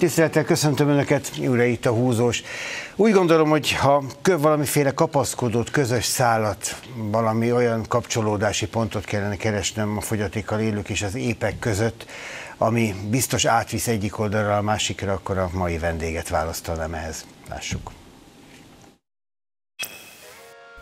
Tisztelettel köszöntöm Önöket, újra itt a húzós. Úgy gondolom, hogy ha valamiféle kapaszkodót, közös szállat, valami olyan kapcsolódási pontot kellene keresnem a fogyatékkal élők és az épek között, ami biztos átvisz egyik oldalra a másikra, akkor a mai vendéget választanám ehhez. Lássuk.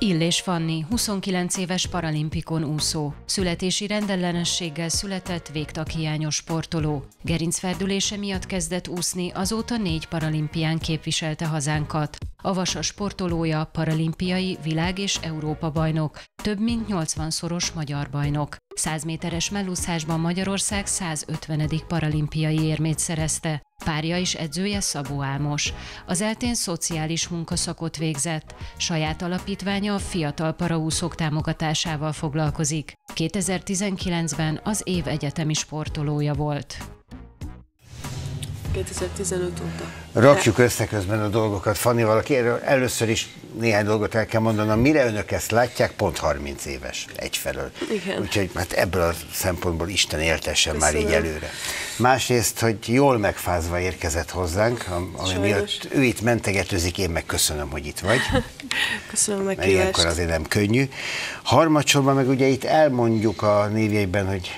Illés Fanni, 29 éves paralimpikon úszó. Születési rendellenességgel született végtaghiányos sportoló. Gerincferdülése miatt kezdett úszni, azóta négy paralimpián képviselte hazánkat. A Vasa sportolója paralimpiai, világ- és Európa bajnok, több mint 80 szoros magyar bajnok. 100 méteres mellúszásban Magyarország 150. paralimpiai érmét szerezte. Párja is edzője Szabó Álmos. Az eltén szociális munkaszakot végzett. Saját alapítványa a fiatal paraúszók támogatásával foglalkozik. 2019-ben az év egyetemi sportolója volt. 2015 óta. Rakjuk össze közben a dolgokat Fannival, aki erről először is néhány dolgot el kell mondanom. Mire önök ezt látják, pont 30 éves egyfelől. Igen. Úgyhogy hát ebből a szempontból Isten éltessen már így előre. Másrészt, hogy jól megfázva érkezett hozzánk, ami Sajnos. miatt ő itt mentegetőzik, én meg köszönöm, hogy itt vagy. Köszönöm Mert ilyenkor azért nem könnyű. Harmadsorban meg ugye itt elmondjuk a névjegyben, hogy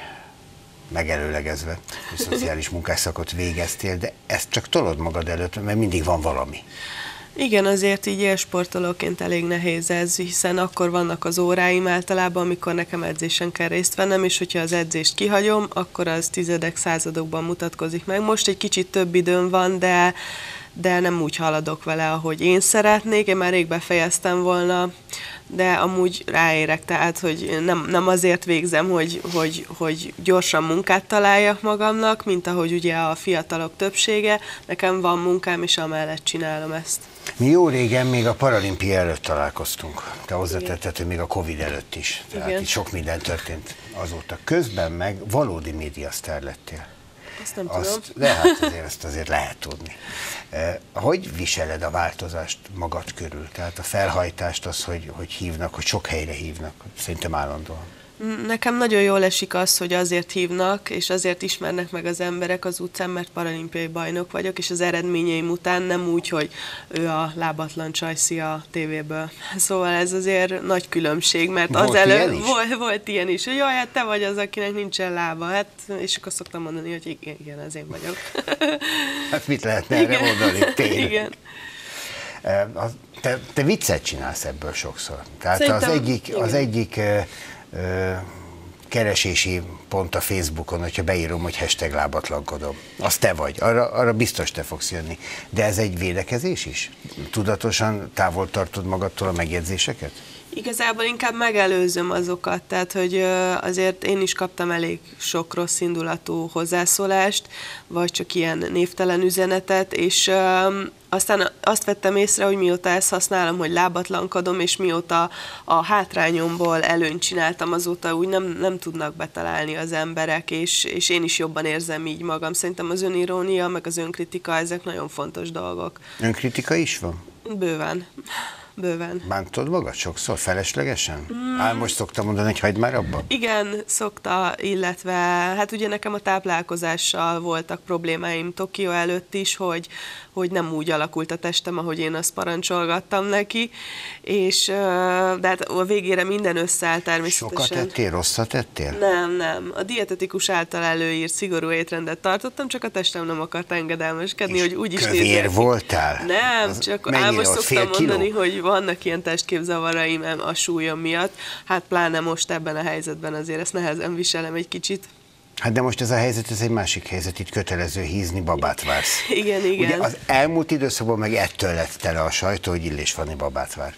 megelőlegezve, hogy szociális munkásszakot végeztél, de ezt csak tolod magad előtt, mert mindig van valami. Igen, azért így élsportolóként elég nehéz ez, hiszen akkor vannak az óráim általában, amikor nekem edzésen kell részt vennem, és hogyha az edzést kihagyom, akkor az tizedek, századokban mutatkozik meg. Most egy kicsit több időm van, de de nem úgy haladok vele, ahogy én szeretnék. Én már rég befejeztem volna, de amúgy ráérek, tehát, hogy nem, nem azért végzem, hogy, hogy, hogy gyorsan munkát találjak magamnak, mint ahogy ugye a fiatalok többsége. Nekem van munkám, és amellett csinálom ezt. Mi jó régen még a paralimpia előtt találkoztunk. Te hozzátetted, hogy még a Covid előtt is. Tehát Igen. itt sok minden történt azóta. Közben meg valódi médiasztár lettél. Azt nem tudom. Azt, de hát azért, ezt azért lehet tudni. Eh, Hogy viseled a változást magad körül? Tehát a felhajtást, az, hogy, hogy hívnak, hogy sok helyre hívnak, szerintem állandóan. Nekem nagyon jól esik az, hogy azért hívnak, és azért ismernek meg az emberek az utcán, mert paralimpiai bajnok vagyok, és az eredményeim után nem úgy, hogy ő a lábatlan csajszi a tévéből. Szóval ez azért nagy különbség, mert Volt az elő ilyen is? Volt, volt ilyen is, hogy jaj, hát te vagy az, akinek nincsen lába, hát, és akkor szoktam mondani, hogy igen, igen ez én vagyok. Hát mit lehetne erre mondani? Tényleg. igen. Az- Te, te viccet csinálsz ebből sokszor. Tehát az Szerintem, egyik, az igen. egyik ö, ö, keresési pont a Facebookon, hogyha beírom, hogy hashtag lábatlankodom. Az te vagy, arra, arra biztos te fogsz jönni. De ez egy védekezés is? Tudatosan távol tartod magadtól a megjegyzéseket? Igazából inkább megelőzöm azokat, tehát hogy azért én is kaptam elég sok rossz indulatú hozzászólást, vagy csak ilyen névtelen üzenetet, és aztán azt vettem észre, hogy mióta ezt használom, hogy lábatlankodom, és mióta a hátrányomból előnyt csináltam, azóta úgy nem, nem tudnak betalálni az emberek, és, és én is jobban érzem így magam. Szerintem az önirónia, meg az önkritika, ezek nagyon fontos dolgok. Önkritika is van? Bőven. Bőven. Bántod magad sokszor, feleslegesen? Mm. Álmos szoktam mondani, hogy hagyd már abba. Igen, szokta, illetve hát ugye nekem a táplálkozással voltak problémáim Tokió előtt is, hogy, hogy nem úgy alakult a testem, ahogy én azt parancsolgattam neki, és de hát a végére minden összeáll természetesen. Sokat ettél, rosszat ettél? Nem, nem. A dietetikus által előírt szigorú étrendet tartottam, csak a testem nem akart engedelmeskedni, És hogy úgy is kövér voltál? Nem, Az csak álmos szoktam kiló? mondani, hogy vannak ilyen testképzavaraim a súlyom miatt. Hát pláne most ebben a helyzetben azért ezt nehezen viselem egy kicsit. Hát de most ez a helyzet, ez egy másik helyzet, itt kötelező hízni, babát vársz. Igen, igen. Ugye az elmúlt időszakban meg ettől lett tele a sajtó, hogy Illés Fanni babát vár.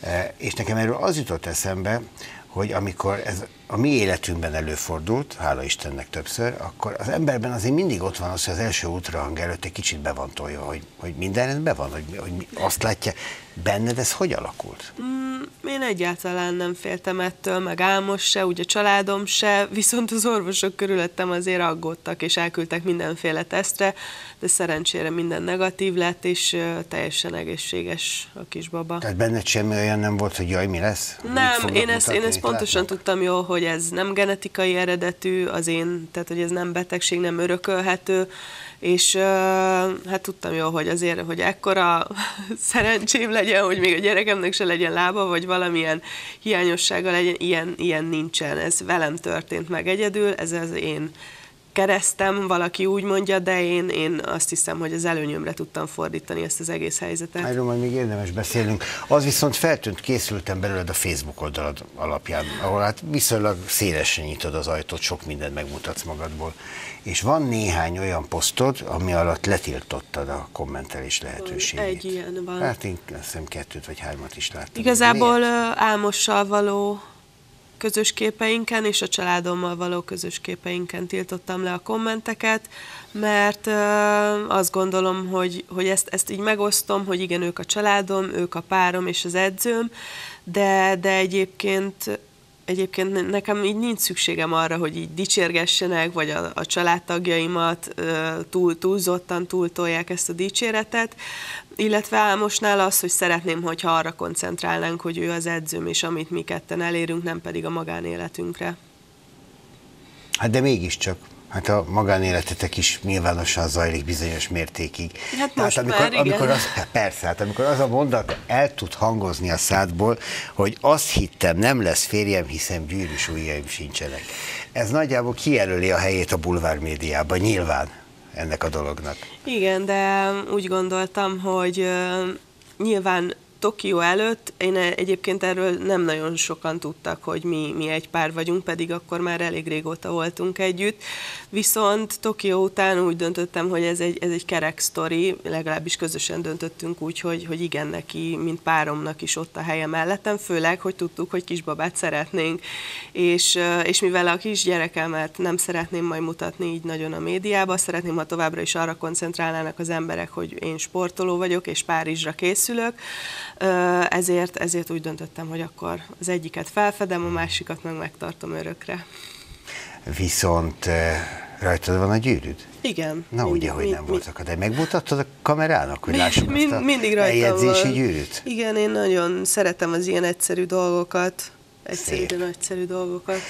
E, És nekem erről az jutott eszembe, hogy amikor ez a mi életünkben előfordult, hála Istennek többször, akkor az emberben azért mindig ott van az, hogy az első útrahang előtt egy kicsit be van tolja, hogy, hogy minden rendben van, hogy, hogy azt látja. Benned ez hogy alakult? Mm, Én egyáltalán nem féltem ettől, meg Álmos se, ugye családom se, viszont az orvosok körülöttem azért aggódtak, és elküldtek mindenféle tesztre, de szerencsére minden negatív lett, és teljesen egészséges a kisbaba. Tehát benned semmi olyan nem volt, hogy jaj, mi lesz? Nem, én ezt, én ezt pontosan látnak? tudtam jól, hogy hogy ez nem genetikai eredetű, az én, tehát hogy ez nem betegség, nem örökölhető, és hát tudtam jól, hogy azért, hogy ekkora szerencsém legyen, hogy még a gyerekemnek se legyen lába, vagy valamilyen hiányossága legyen, ilyen, ilyen nincsen. Ez velem történt meg egyedül, ez az én keresztem, valaki úgy mondja, de én, én azt hiszem, hogy az előnyömre tudtam fordítani ezt az egész helyzetet. Erről majd még érdemes beszélnünk. Az viszont feltűnt, készültem belőled a Facebook oldalad alapján, ahol hát viszonylag szélesen nyitod az ajtót, sok mindent megmutatsz magadból. És van néhány olyan posztod, ami alatt letiltottad a kommentelés lehetőségét. Egy ilyen van. Hát én azt hiszem kettőt vagy hármat is láttam. Igazából Miért? álmossal való közös képeinken és a családommal való közös képeinken tiltottam le a kommenteket, mert azt gondolom, hogy, hogy ezt, ezt így megosztom, hogy igen, ők a családom, ők a párom és az edzőm, de, de egyébként egyébként nekem így nincs szükségem arra, hogy így dicsérgessenek, vagy a, a családtagjaimat túl, túlzottan túltolják ezt a dicséretet, illetve Álmosnál az, hogy szeretném, hogyha arra koncentrálnánk, hogy ő az edzőm, és amit mi ketten elérünk, nem pedig a magánéletünkre. Hát de mégiscsak Hát a magánéletetek is nyilvánosan zajlik bizonyos mértékig. Hát most amikor, már, igen. amikor az, persze, hát amikor az a mondat el tud hangozni a szádból, hogy azt hittem, nem lesz férjem, hiszen gyűrűs ujjaim sincsenek. Ez nagyjából kijelöli a helyét a bulvár médiában, nyilván ennek a dolognak. Igen, de úgy gondoltam, hogy uh, nyilván Tokió előtt én egyébként erről nem nagyon sokan tudtak, hogy mi, mi egy pár vagyunk, pedig akkor már elég régóta voltunk együtt. Viszont Tokió után úgy döntöttem, hogy ez egy, ez egy kerek sztori, legalábbis közösen döntöttünk úgy, hogy, hogy igen, neki, mint páromnak is ott a helye mellettem, főleg, hogy tudtuk, hogy kisbabát szeretnénk. És, és mivel a kisgyerekemet nem szeretném majd mutatni így nagyon a médiába, szeretném, ha továbbra is arra koncentrálnának az emberek, hogy én sportoló vagyok, és Párizsra készülök, ezért, ezért úgy döntöttem, hogy akkor az egyiket felfedem, a másikat meg megtartom örökre. Viszont rajtad van a gyűrűd? Igen. Na mind, ugye, hogy mind, nem voltak, de megmutattad a kamerának, hogy lássuk mind, azt a mindig rajta van. gyűrűt? Igen, én nagyon szeretem az ilyen egyszerű dolgokat egyszerű, nagyszerű dolgokat.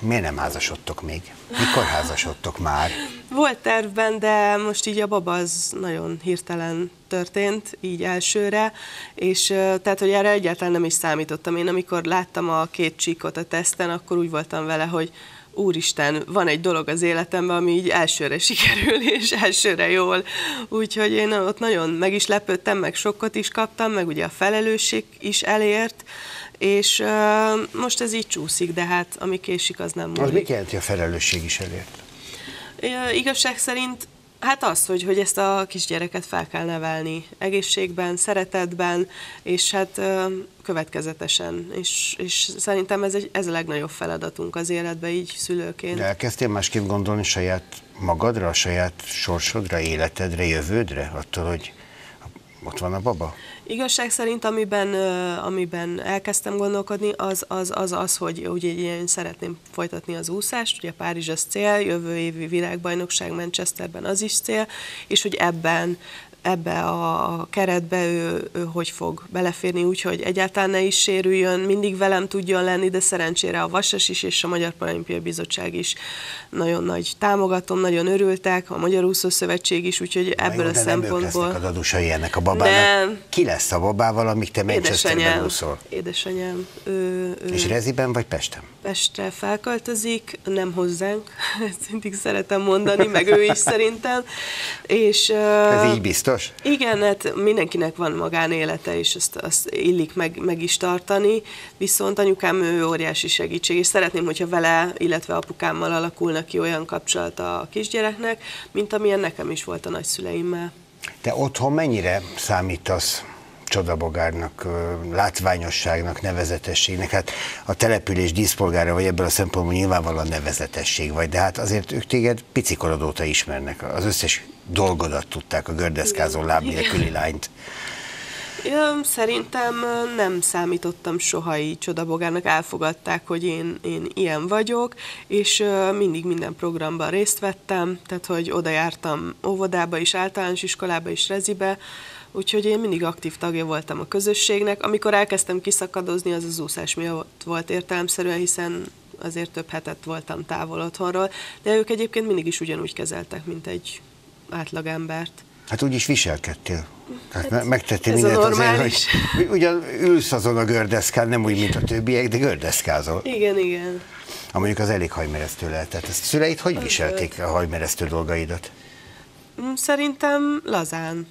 Miért nem házasodtok még? Mikor házasodtok már? Volt tervben, de most így a baba az nagyon hirtelen történt, így elsőre, és tehát, hogy erre egyáltalán nem is számítottam. Én amikor láttam a két csíkot a teszten, akkor úgy voltam vele, hogy úristen, van egy dolog az életemben, ami így elsőre sikerül, és elsőre jól. Úgyhogy én ott nagyon meg is lepődtem, meg sokkot is kaptam, meg ugye a felelősség is elért, és uh, most ez így csúszik, de hát ami késik, az nem múlik. Az mit jelenti a felelősség is elért? Uh, igazság szerint Hát az, hogy, hogy ezt a kisgyereket fel kell nevelni egészségben, szeretetben, és hát következetesen. És, és szerintem ez, egy, ez a legnagyobb feladatunk az életben így szülőként. De elkezdtél másképp gondolni saját magadra, a saját sorsodra, életedre, jövődre, attól, hogy ott van a baba? Igazság szerint, amiben, amiben elkezdtem gondolkodni, az az, az, az hogy ugye én szeretném folytatni az úszást, ugye Párizs az cél, jövő évi világbajnokság Manchesterben az is cél, és hogy ebben ebbe a keretbe ő, ő hogy fog beleférni, úgyhogy egyáltalán ne is sérüljön, mindig velem tudjon lenni, de szerencsére a Vasas is és a Magyar Paralimpiai Bizottság is nagyon nagy támogatom, nagyon örültek, a Magyar Úszó Szövetség is, úgyhogy ebből jó, a szempontból... Nem az adusai ennek a babának. Nem. Ki lesz a babával, amíg te Manchesterben úszol? Édesanyám. Ő, ő, és Reziben vagy Pesten? Pestre felköltözik, nem hozzánk, ezt mindig szeretem mondani, meg ő is szerintem. És, Ez így biztos? Igen, hát mindenkinek van magánélete, és azt, azt illik meg, meg is tartani, viszont anyukám ő óriási segítség, és szeretném, hogyha vele, illetve apukámmal alakulna ki olyan kapcsolat a kisgyereknek, mint amilyen nekem is volt a nagyszüleimmel. Te otthon mennyire számítasz csodabogárnak, látványosságnak, nevezetességnek. Hát a település díszpolgára vagy ebből a szempontból nyilvánvalóan nevezetesség vagy, de hát azért ők téged picikorod óta ismernek. Az összes dolgodat tudták a gördeszkázó láb nélküli lányt. Ja, szerintem nem számítottam soha így csodabogárnak, elfogadták, hogy én, én ilyen vagyok, és mindig minden programban részt vettem, tehát hogy oda jártam óvodába is, általános iskolába is, rezibe, Úgyhogy én mindig aktív tagja voltam a közösségnek. Amikor elkezdtem kiszakadozni, az az úszás miatt volt értelemszerűen, hiszen azért több hetet voltam távol otthonról, de ők egyébként mindig is ugyanúgy kezeltek, mint egy átlagembert. Hát úgy is viselkedtél. Tehát hát, megtettél ez mindent a azért, normális. hogy ugyan ülsz azon a gördeszkán, nem úgy, mint a többiek, de gördeszkázol. Igen, igen. Ha mondjuk az elég hajmeresztő lehet. Tehát ezt szüleid hogy viselték a hajmeresztő dolgaidat? Mm, Szerintem lazán.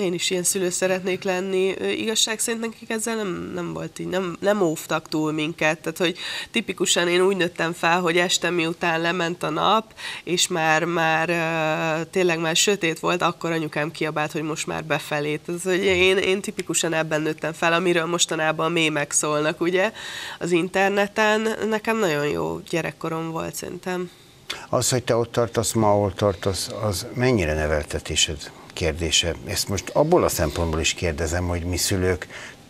Én is ilyen szülő szeretnék lenni. Igazság szerint nekik ezzel nem, nem volt így, nem, nem óvtak túl minket. Tehát, hogy tipikusan én úgy nőttem fel, hogy este miután lement a nap, és már, már tényleg már sötét volt, akkor anyukám kiabált, hogy most már befelé. Tehát, hogy én, én tipikusan ebben nőttem fel, amiről mostanában a mémek szólnak, ugye, az interneten. Nekem nagyon jó gyerekkorom volt, szerintem. Az, hogy te ott tartasz, ma ahol tartasz, az mennyire neveltetésed kérdése? Ezt most abból a szempontból is kérdezem, hogy mi szülők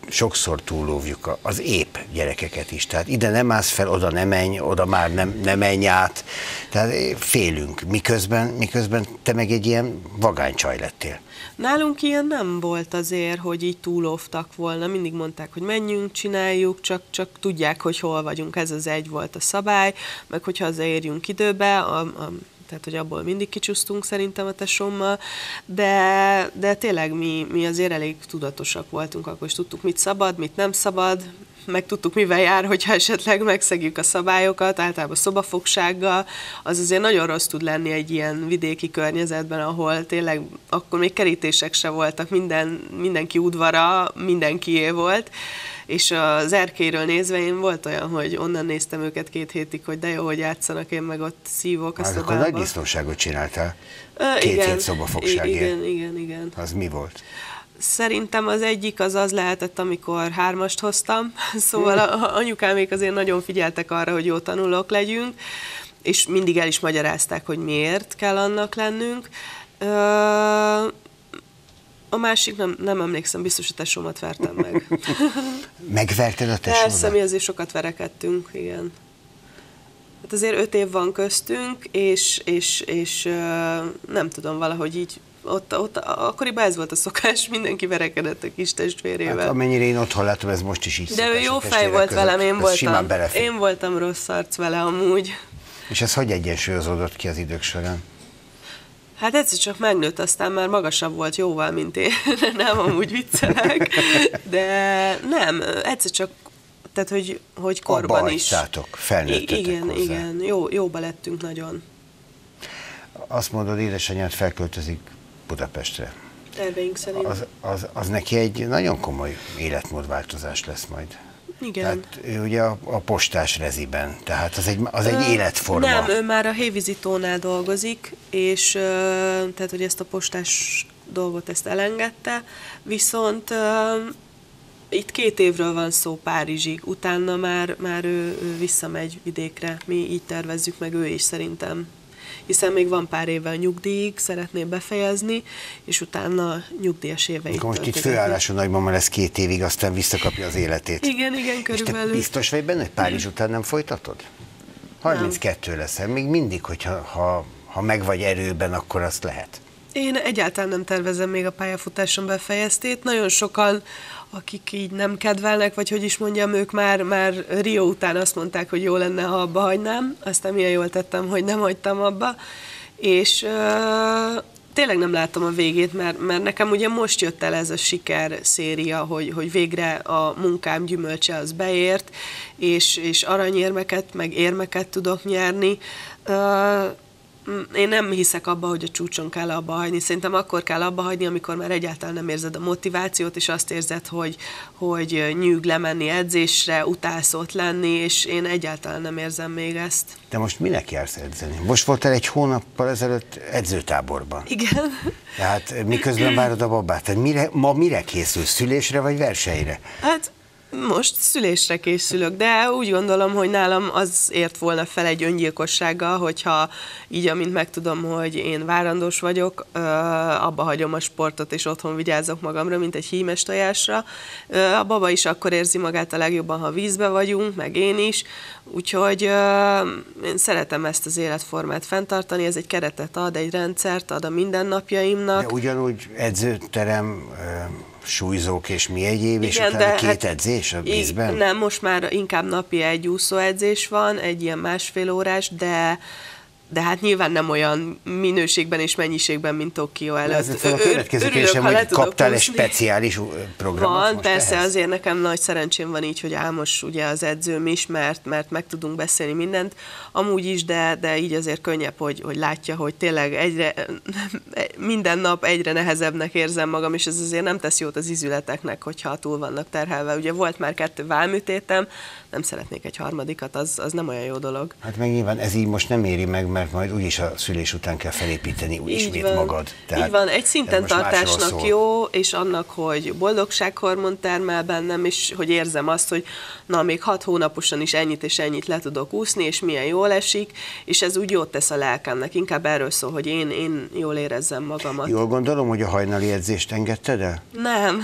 sokszor túlóvjuk a- az épp gyerekeket is. Tehát ide nem állsz fel, oda nem menj, oda már nem, nem menj át. Tehát eh, félünk, miközben, miközben te meg egy ilyen vagány csaj lettél. Nálunk ilyen nem volt azért, hogy így túlóvtak volna. Mindig mondták, hogy menjünk, csináljuk, csak, csak tudják, hogy hol vagyunk. Ez az egy volt a szabály, meg hogyha hazaérjünk időbe, a, a, tehát hogy abból mindig kicsúsztunk szerintem a tesómmal, de, de tényleg mi, mi azért elég tudatosak voltunk, akkor is tudtuk, mit szabad, mit nem szabad, meg tudtuk, mivel jár, hogyha esetleg megszegjük a szabályokat, általában szobafogsággal, az azért nagyon rossz tud lenni egy ilyen vidéki környezetben, ahol tényleg akkor még kerítések se voltak, minden, mindenki udvara, mindenkié volt, és az erkéről nézve én volt olyan, hogy onnan néztem őket két hétig, hogy de jó, hogy játszanak, én meg ott szívok a Hát akkor nagy szobába. disznóságot csináltál. Két igen, hét szobafogságért. Igen, igen, igen. Az mi volt? Szerintem az egyik az az lehetett, amikor hármast hoztam, szóval a anyukámék azért nagyon figyeltek arra, hogy jó tanulók legyünk, és mindig el is magyarázták, hogy miért kell annak lennünk. A másik nem, nem emlékszem, biztos a tesómat vertem meg. Megverted a Persze, mi azért sokat verekedtünk, igen. Hát azért öt év van köztünk, és, és, és nem tudom, valahogy így ott, ott akkoriban ez volt a szokás, mindenki verekedett a kis testvérével. Hát amennyire én otthon látom, ez most is így De ő jó fej volt között. velem, én voltam, én voltam rossz arc vele amúgy. És ez hogy egyensúlyozódott ki az idők során? Hát egyszer csak megnőtt, aztán már magasabb volt jóval, mint én. nem, amúgy viccelek. De nem, egyszer csak, tehát hogy, hogy korban Abba is. felnőttetek Igen, hozzá. igen, jó, jóba lettünk nagyon. Azt mondod, édesanyád felköltözik Budapestre. Terveink szerint. Az, az, az neki egy nagyon komoly életmódváltozás lesz majd. Igen. Tehát ő ugye a, a postás reziben, tehát az egy, az egy életforma. Nem, ő már a hévizitónál dolgozik, és ö, tehát, hogy ezt a postás dolgot ezt elengedte, viszont ö, itt két évről van szó Párizsig, utána már, már ő, ő visszamegy vidékre, mi így tervezzük meg ő is szerintem. Hiszen még van pár évvel nyugdíjig, szeretné befejezni, és utána nyugdíjas éveit Akkor most itt főállású nagymama lesz két évig, aztán visszakapja az életét. Igen, igen, És te körülbelül. biztos vagy benne, hogy Párizs után nem folytatod? 32 leszel, még mindig, hogyha ha, ha meg vagy erőben, akkor azt lehet. Én egyáltalán nem tervezem még a pályafutásom befejeztét. Nagyon sokan, akik így nem kedvelnek, vagy hogy is mondjam, ők már, már Rio után azt mondták, hogy jó lenne, ha abba hagynám. Aztán milyen jól tettem, hogy nem hagytam abba. És ö, tényleg nem látom a végét, mert, mert nekem ugye most jött el ez a siker széria, hogy, hogy végre a munkám gyümölcse az beért, és, és aranyérmeket, meg érmeket tudok nyerni. Mm, Én nem hiszek abba, hogy a csúcson kell abba hagyni. Szerintem akkor kell abba hagyni, amikor már egyáltalán nem érzed a motivációt, és azt érzed, hogy, hogy nyűg lemenni edzésre, utálsz ott lenni, és én egyáltalán nem érzem még ezt. De most minek jársz edzeni? Most voltál egy hónappal ezelőtt edzőtáborban. Igen. Tehát miközben várod a babát, tehát mire, ma mire készül? Szülésre vagy versenyre? Hát most szülésre készülök, de úgy gondolom, hogy nálam az ért volna fel egy öngyilkossággal, hogyha így, amint megtudom, hogy én várandós vagyok, abba hagyom a sportot, és otthon vigyázok magamra, mint egy hímes tojásra. A baba is akkor érzi magát a legjobban, ha vízbe vagyunk, meg én is, úgyhogy én szeretem ezt az életformát fenntartani, ez egy keretet ad, egy rendszert ad a mindennapjaimnak. De ugyanúgy edzőterem, súlyzók és mi egyéb, és Igen, utána két hát, edzés a vízben? Nem, most már inkább napi egy úszóedzés van, egy ilyen másfél órás, de de hát nyilván nem olyan minőségben és mennyiségben, mint Tokió előtt. Ez a következő kérdésem, hogy kaptál egy speciális programot Van, persze, ehhez? azért nekem nagy szerencsém van így, hogy Álmos ugye az edzőm is, mert, mert meg tudunk beszélni mindent, amúgy is, de, de így azért könnyebb, hogy, hogy látja, hogy tényleg egyre, minden nap egyre nehezebbnek érzem magam, és ez azért nem tesz jót az izületeknek, hogyha túl vannak terhelve. Ugye volt már kettő válműtétem, nem szeretnék egy harmadikat, az, az nem olyan jó dolog. Hát meg nyilván ez így most nem éri meg, mert majd úgyis a szülés után kell felépíteni úgy ismét van. magad. Tehát így van, egy szinten tartásnak jó, és annak, hogy boldogsághormon termel bennem, és hogy érzem azt, hogy na, még hat hónaposan is ennyit és ennyit le tudok úszni, és milyen jól esik, és ez úgy jót tesz a lelkemnek. Inkább erről szól, hogy én, én jól érezzem magamat. Jól gondolom, hogy a hajnali edzést engedted el? Nem.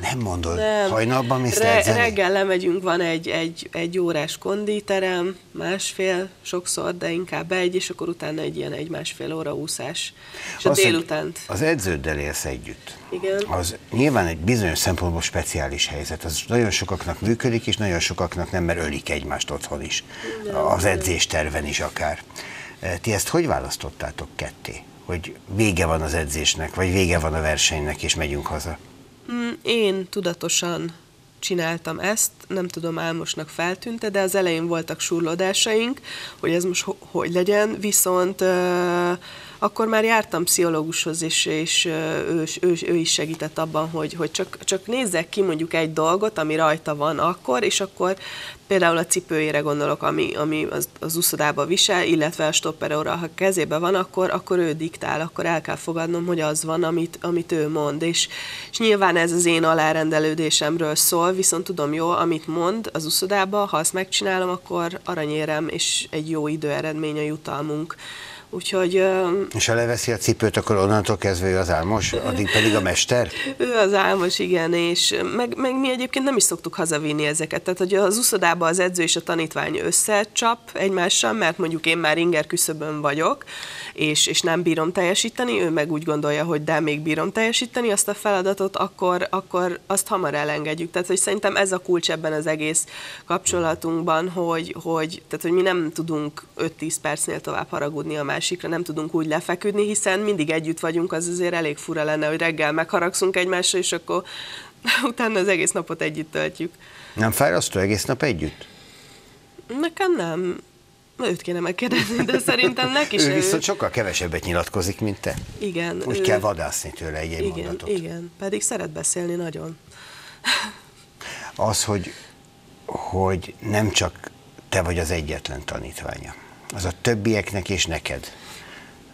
Nem mondod, nem. hajnalban mész Re- Reggel lemegyünk, van egy, egy, egy órás konditerem, másfél sokszor, de inkább egy, és akkor utána egy ilyen egy-másfél óra úszás. És a délutánt. Az edződdel élsz együtt. Igen. Az nyilván egy bizonyos szempontból speciális helyzet. Az nagyon sokaknak működik, és nagyon sokaknak nem, mert ölik egymást otthon is. Nem, az edzésterven is akár. E, ti ezt hogy választottátok ketté? Hogy vége van az edzésnek, vagy vége van a versenynek, és megyünk haza? Mm, én tudatosan csináltam ezt, nem tudom, álmosnak feltűnte, de az elején voltak surlódásaink, hogy ez most ho- hogy legyen, viszont uh, akkor már jártam pszichológushoz, és, és ő, ő, ő is segített abban, hogy, hogy csak, csak nézzek ki mondjuk egy dolgot, ami rajta van akkor, és akkor például a cipőjére gondolok, ami, ami az, az uszodába visel, illetve a stopperóra, ha kezébe van, akkor, akkor ő diktál, akkor el kell fogadnom, hogy az van, amit, amit ő mond. És, és nyilván ez az én alárendelődésemről szól, viszont tudom jó, amit mond az uszodába, ha azt megcsinálom, akkor aranyérem és egy jó időeredmény a jutalmunk. Úgyhogy... És ha leveszi a cipőt, akkor onnantól kezdve ő az álmos, addig pedig a mester? ő az álmos, igen, és meg, meg mi egyébként nem is szoktuk hazavinni ezeket. Tehát, hogy az uszodában az edző és a tanítvány összecsap egymással, mert mondjuk én már inger küszöbön vagyok, és, és nem bírom teljesíteni, ő meg úgy gondolja, hogy de még bírom teljesíteni azt a feladatot, akkor, akkor azt hamar elengedjük. Tehát, hogy szerintem ez a kulcs ebben az egész kapcsolatunkban, hogy, hogy, tehát, hogy mi nem tudunk 5-10 percnél tovább haragudni a másikra, nem tudunk úgy lefeküdni, hiszen mindig együtt vagyunk, az azért elég fura lenne, hogy reggel megharagszunk egymásra, és akkor utána az egész napot együtt töltjük. Nem fárasztó egész nap együtt? Nekem nem. Őt kéne megkérdezni, de szerintem neki is. ő viszont sokkal kevesebbet nyilatkozik, mint te. Igen. Úgy ő... kell vadászni tőle egy igen, mondatot. Igen, pedig szeret beszélni nagyon. Az, hogy, hogy nem csak te vagy az egyetlen tanítványa, az a többieknek és neked.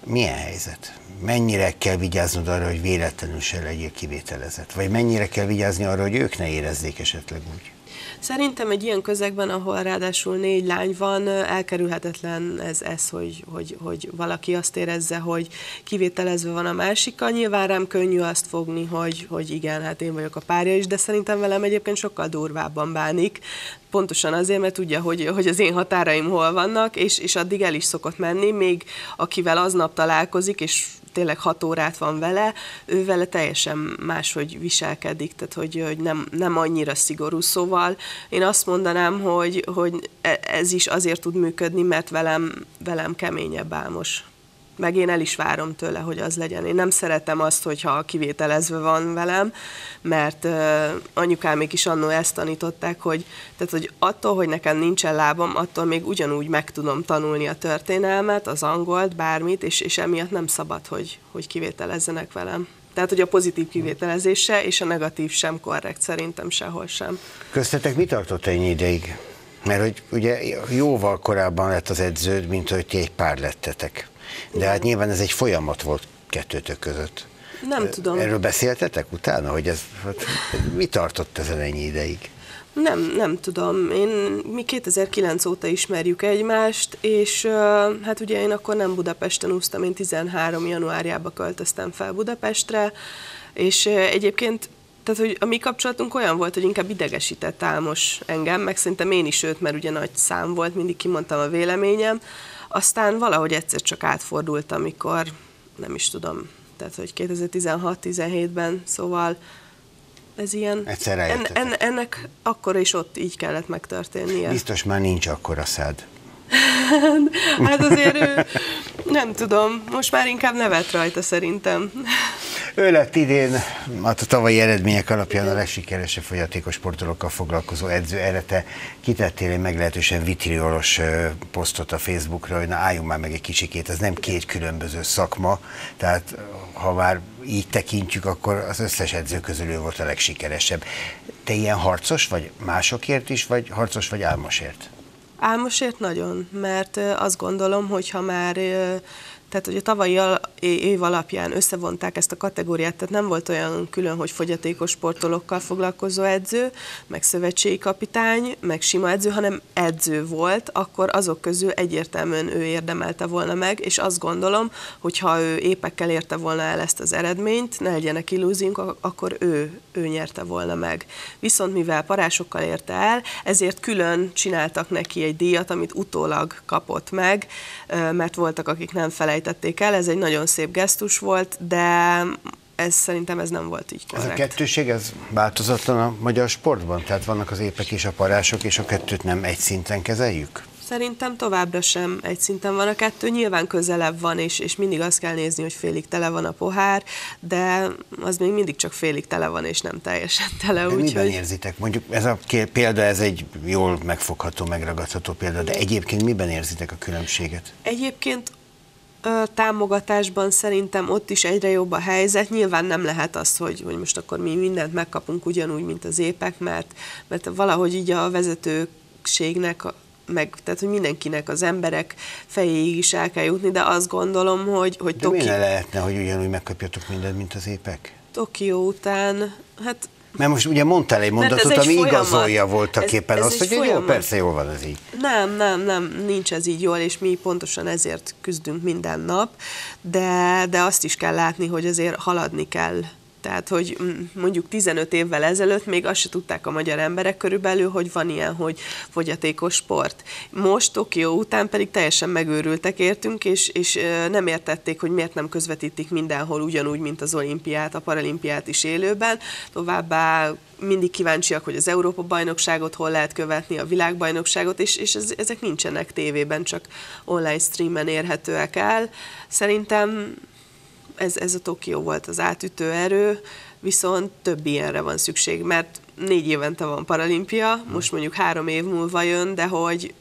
Milyen helyzet? Mennyire kell vigyáznod arra, hogy véletlenül se legyél kivételezett? Vagy mennyire kell vigyázni arra, hogy ők ne érezzék esetleg úgy? Szerintem egy ilyen közegben, ahol ráadásul négy lány van, elkerülhetetlen ez, ez hogy, hogy, hogy valaki azt érezze, hogy kivételezve van a másikkal. Nyilván rám könnyű azt fogni, hogy, hogy igen, hát én vagyok a párja is, de szerintem velem egyébként sokkal durvábban bánik, pontosan azért, mert tudja, hogy, hogy az én határaim hol vannak, és, és addig el is szokott menni, még akivel aznap találkozik, és tényleg hat órát van vele, ő vele teljesen máshogy viselkedik, tehát hogy, hogy nem, nem annyira szigorú. Szóval én azt mondanám, hogy, hogy e, ez is azért tud működni, mert velem, velem keményebb álmos meg én el is várom tőle, hogy az legyen. Én nem szeretem azt, hogyha kivételezve van velem, mert uh, anyukámék is annó ezt tanították, hogy, tehát, hogy attól, hogy nekem nincsen lábam, attól még ugyanúgy meg tudom tanulni a történelmet, az angolt, bármit, és, és emiatt nem szabad, hogy, hogy kivételezzenek velem. Tehát, hogy a pozitív kivételezése és a negatív sem korrekt, szerintem sehol sem. Köztetek mi tartott ennyi ideig? Mert hogy ugye jóval korábban lett az edződ, mint hogy ti egy pár lettetek. De hát nyilván ez egy folyamat volt kettőtök között. Nem tudom. Erről beszéltetek utána, hogy ez, hát, mi tartott ezen ennyi ideig? Nem, nem tudom. Én, mi 2009 óta ismerjük egymást, és hát ugye én akkor nem Budapesten úsztam, én 13 januárjába költöztem fel Budapestre, és egyébként tehát, hogy a mi kapcsolatunk olyan volt, hogy inkább idegesített Álmos engem, meg szerintem én is őt, mert ugye nagy szám volt, mindig kimondtam a véleményem, aztán valahogy egyszer csak átfordult, amikor nem is tudom, tehát hogy 2016-17-ben, szóval ez ilyen... Egyszer en, en, ennek akkor is ott így kellett megtörténnie. Biztos már nincs akkora szád. Hát azért ő, nem tudom, most már inkább nevet rajta szerintem. Ő lett idén hát a tavalyi eredmények alapján a legsikeresebb fogyatékos sportolókkal foglalkozó edző. Erre te kitettél egy meglehetősen vitriolos posztot a Facebookra, hogy na álljunk már meg egy kicsikét, ez nem két különböző szakma, tehát ha már így tekintjük, akkor az összes edző közül ő volt a legsikeresebb. Te ilyen harcos vagy másokért is, vagy harcos vagy álmosért? Álmosért nagyon, mert azt gondolom, hogy ha már, tehát hogy a tavalyi év alapján összevonták ezt a kategóriát, tehát nem volt olyan külön, hogy fogyatékos sportolókkal foglalkozó edző, meg szövetségi kapitány, meg sima edző, hanem edző volt, akkor azok közül egyértelműen ő érdemelte volna meg, és azt gondolom, hogy ha ő épekkel érte volna el ezt az eredményt, ne legyenek illúziónk, ak- akkor ő, ő nyerte volna meg. Viszont mivel parásokkal érte el, ezért külön csináltak neki egy díjat, amit utólag kapott meg, mert voltak, akik nem felejtették el. Ez egy nagyon szép gesztus volt, de ez szerintem ez nem volt így Ez a korrekt. kettőség, ez változatlan a magyar sportban? Tehát vannak az épek és a parások, és a kettőt nem egy szinten kezeljük? Szerintem továbbra sem egy szinten van a kettő, nyilván közelebb van, és, és mindig azt kell nézni, hogy félig tele van a pohár, de az még mindig csak félig tele van, és nem teljesen tele, De miben úgyhogy érzitek? Mondjuk ez a példa, ez egy jól megfogható, megragadható példa, de egyébként miben érzitek a különbséget? Egyébként támogatásban szerintem ott is egyre jobb a helyzet. Nyilván nem lehet az, hogy, hogy most akkor mi mindent megkapunk ugyanúgy, mint az épek, mert, mert valahogy így a vezetőségnek meg, tehát hogy mindenkinek, az emberek fejéig is el kell jutni, de azt gondolom, hogy, hogy De Toki, ne lehetne, hogy ugyanúgy megkapjatok mindent, mint az épek? Tokió után, hát Mert most ugye mondtál egy ez mondatot, egy ami folyamat. igazolja voltak Ez- éppen ez azt, egy hogy jó, folyamat. persze jól van ez így. Nem, nem, nem, nincs ez így jól, és mi pontosan ezért küzdünk minden nap, de, de azt is kell látni, hogy azért haladni kell. Tehát, hogy mm, mondjuk 15 évvel ezelőtt még azt se tudták a magyar emberek körülbelül, hogy van ilyen, hogy fogyatékos sport. Most Tokió után pedig teljesen megőrültek értünk, és, és nem értették, hogy miért nem közvetítik mindenhol ugyanúgy, mint az olimpiát, a paralimpiát is élőben. Továbbá mindig kíváncsiak, hogy az Európa-bajnokságot hol lehet követni, a világbajnokságot, és, és ez, ezek nincsenek tévében, csak online streamen érhetőek el. Szerintem ez, ez a Tokió volt az átütő erő, viszont több ilyenre van szükség, mert négy évente van paralimpia, most mondjuk három év múlva jön, de hogy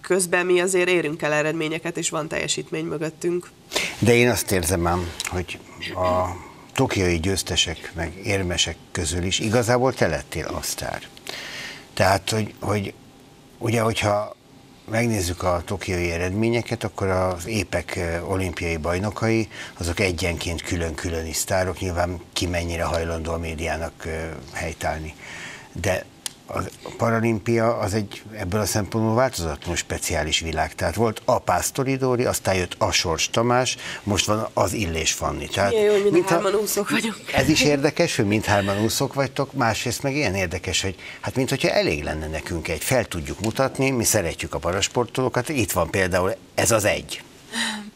közben mi azért érünk el eredményeket, és van teljesítmény mögöttünk. De én azt érzem ám, hogy a tokiai győztesek, meg érmesek közül is igazából te lettél asztár. Tehát, hogy, hogy ugye, hogyha megnézzük a tokiai eredményeket, akkor az épek olimpiai bajnokai, azok egyenként külön-külön is sztárok, nyilván ki mennyire hajlandó a médiának helytállni. De a paralimpia az egy ebből a szempontból változatlanul speciális világ. Tehát volt a Pásztori Dóri, aztán jött a Sors Tamás, most van az Illés Fanni. Tehát, Milyen jó, hogy mindhárman úszók vagyunk. Ez is érdekes, hogy mindhárman úszók vagytok, másrészt meg ilyen érdekes, hogy hát mint hogyha elég lenne nekünk egy, fel tudjuk mutatni, mi szeretjük a parasportolókat, itt van például ez az egy.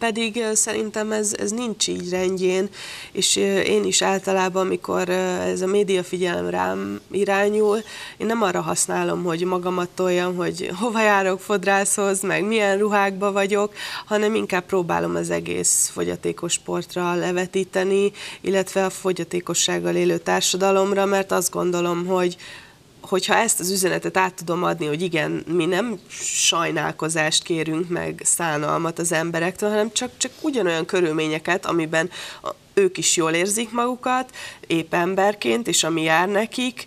Pedig szerintem ez, ez nincs így rendjén, és én is általában, amikor ez a média figyelem rám irányul, én nem arra használom, hogy magamat toljam, hogy hova járok fodrászhoz, meg milyen ruhákba vagyok, hanem inkább próbálom az egész fogyatékos sportra levetíteni, illetve a fogyatékossággal élő társadalomra, mert azt gondolom, hogy hogyha ezt az üzenetet át tudom adni, hogy igen, mi nem sajnálkozást kérünk meg szánalmat az emberektől, hanem csak, csak ugyanolyan körülményeket, amiben ők is jól érzik magukat, épp emberként, és ami jár nekik,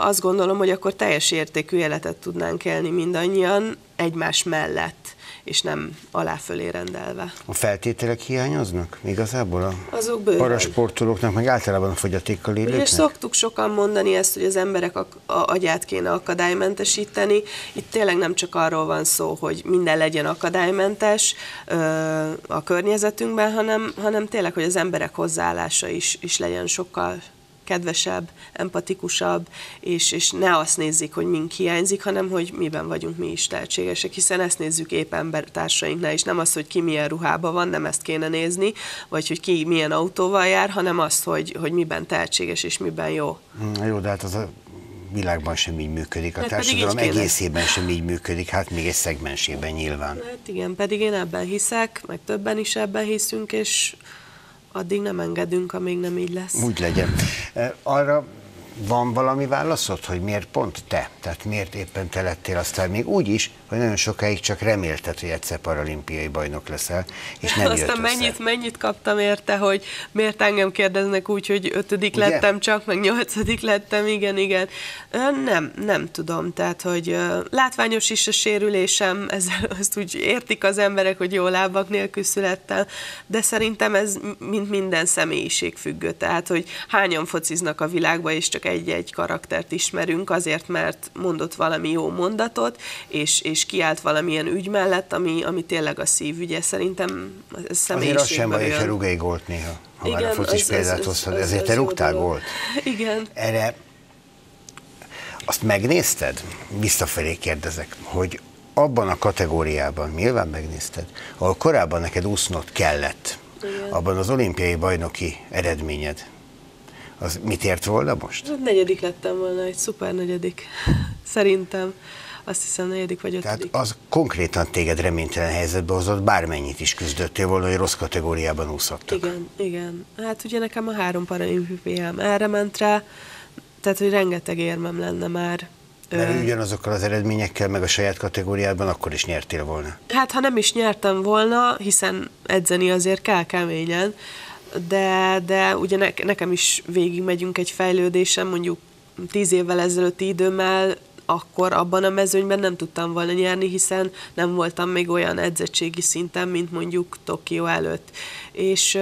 azt gondolom, hogy akkor teljes értékű életet tudnánk élni mindannyian egymás mellett, és nem alá-fölé rendelve. A feltételek hiányoznak igazából a Azok bőven. parasportolóknak, meg általában a fogyatékkal élőknek? szoktuk sokan mondani ezt, hogy az emberek a, a agyát kéne akadálymentesíteni. Itt tényleg nem csak arról van szó, hogy minden legyen akadálymentes ö, a környezetünkben, hanem, hanem tényleg, hogy az emberek hozzáállása is, is legyen sokkal kedvesebb, empatikusabb, és, és ne azt nézzük, hogy mink hiányzik, hanem hogy miben vagyunk mi is tehetségesek, hiszen ezt nézzük épp embertársainknál, és nem az, hogy ki milyen ruhában van, nem ezt kéne nézni, vagy hogy ki milyen autóval jár, hanem az, hogy, hogy miben tehetséges és miben jó. Na jó, de hát az a világban sem így működik, a hát társadalom egészében sem így működik, hát még egy szegmensében nyilván. Hát igen, pedig én ebben hiszek, meg többen is ebben hiszünk, és addig nem engedünk, amíg nem így lesz. Úgy legyen. Arra van valami válaszod, hogy miért pont te? Tehát miért éppen te lettél aztán még úgy is, hogy nagyon sokáig csak remélted, hogy egyszer paralimpiai bajnok leszel, és nem Aztán jött mennyit, össze. mennyit kaptam érte, hogy miért engem kérdeznek úgy, hogy ötödik Ugye? lettem csak, meg nyolcadik lettem, igen, igen. Nem, nem tudom, tehát, hogy látványos is a sérülésem, ez, azt úgy értik az emberek, hogy jó lábak nélkül születtem, de szerintem ez mint minden személyiség függő, tehát, hogy hányan fociznak a világba, és csak egy-egy karaktert ismerünk, azért, mert mondott valami jó mondatot, és, és kiállt valamilyen ügy mellett, ami, ami tényleg a szívügye. Szerintem ez Azért az sem baj, hogyha rúg egy gólt néha, ha Igen, már a focis példát hoztad, ezért te rúgtál gólt. Igen. Erre azt megnézted? Visszafelé kérdezek, hogy abban a kategóriában, nyilván megnézted, ahol korábban neked úsznod kellett, Igen. abban az olimpiai bajnoki eredményed, az mit ért volna most? Negyedik lettem volna, egy szuper negyedik, szerintem azt hiszem negyedik vagy ötödik. Tehát az konkrétan téged reménytelen helyzetbe hozott, bármennyit is küzdöttél volna, hogy rossz kategóriában úszottak. Igen, igen. Hát ugye nekem a három paralimpiám erre ment rá, tehát hogy rengeteg érmem lenne már. Mert ugyanazokkal az eredményekkel, meg a saját kategóriában akkor is nyertél volna. Hát ha nem is nyertem volna, hiszen edzeni azért kell keményen, de, de ugye ne, nekem is végig megyünk egy fejlődésen, mondjuk tíz évvel ezelőtti időmmel akkor abban a mezőnyben nem tudtam volna nyerni, hiszen nem voltam még olyan edzettségi szinten, mint mondjuk Tokió előtt. És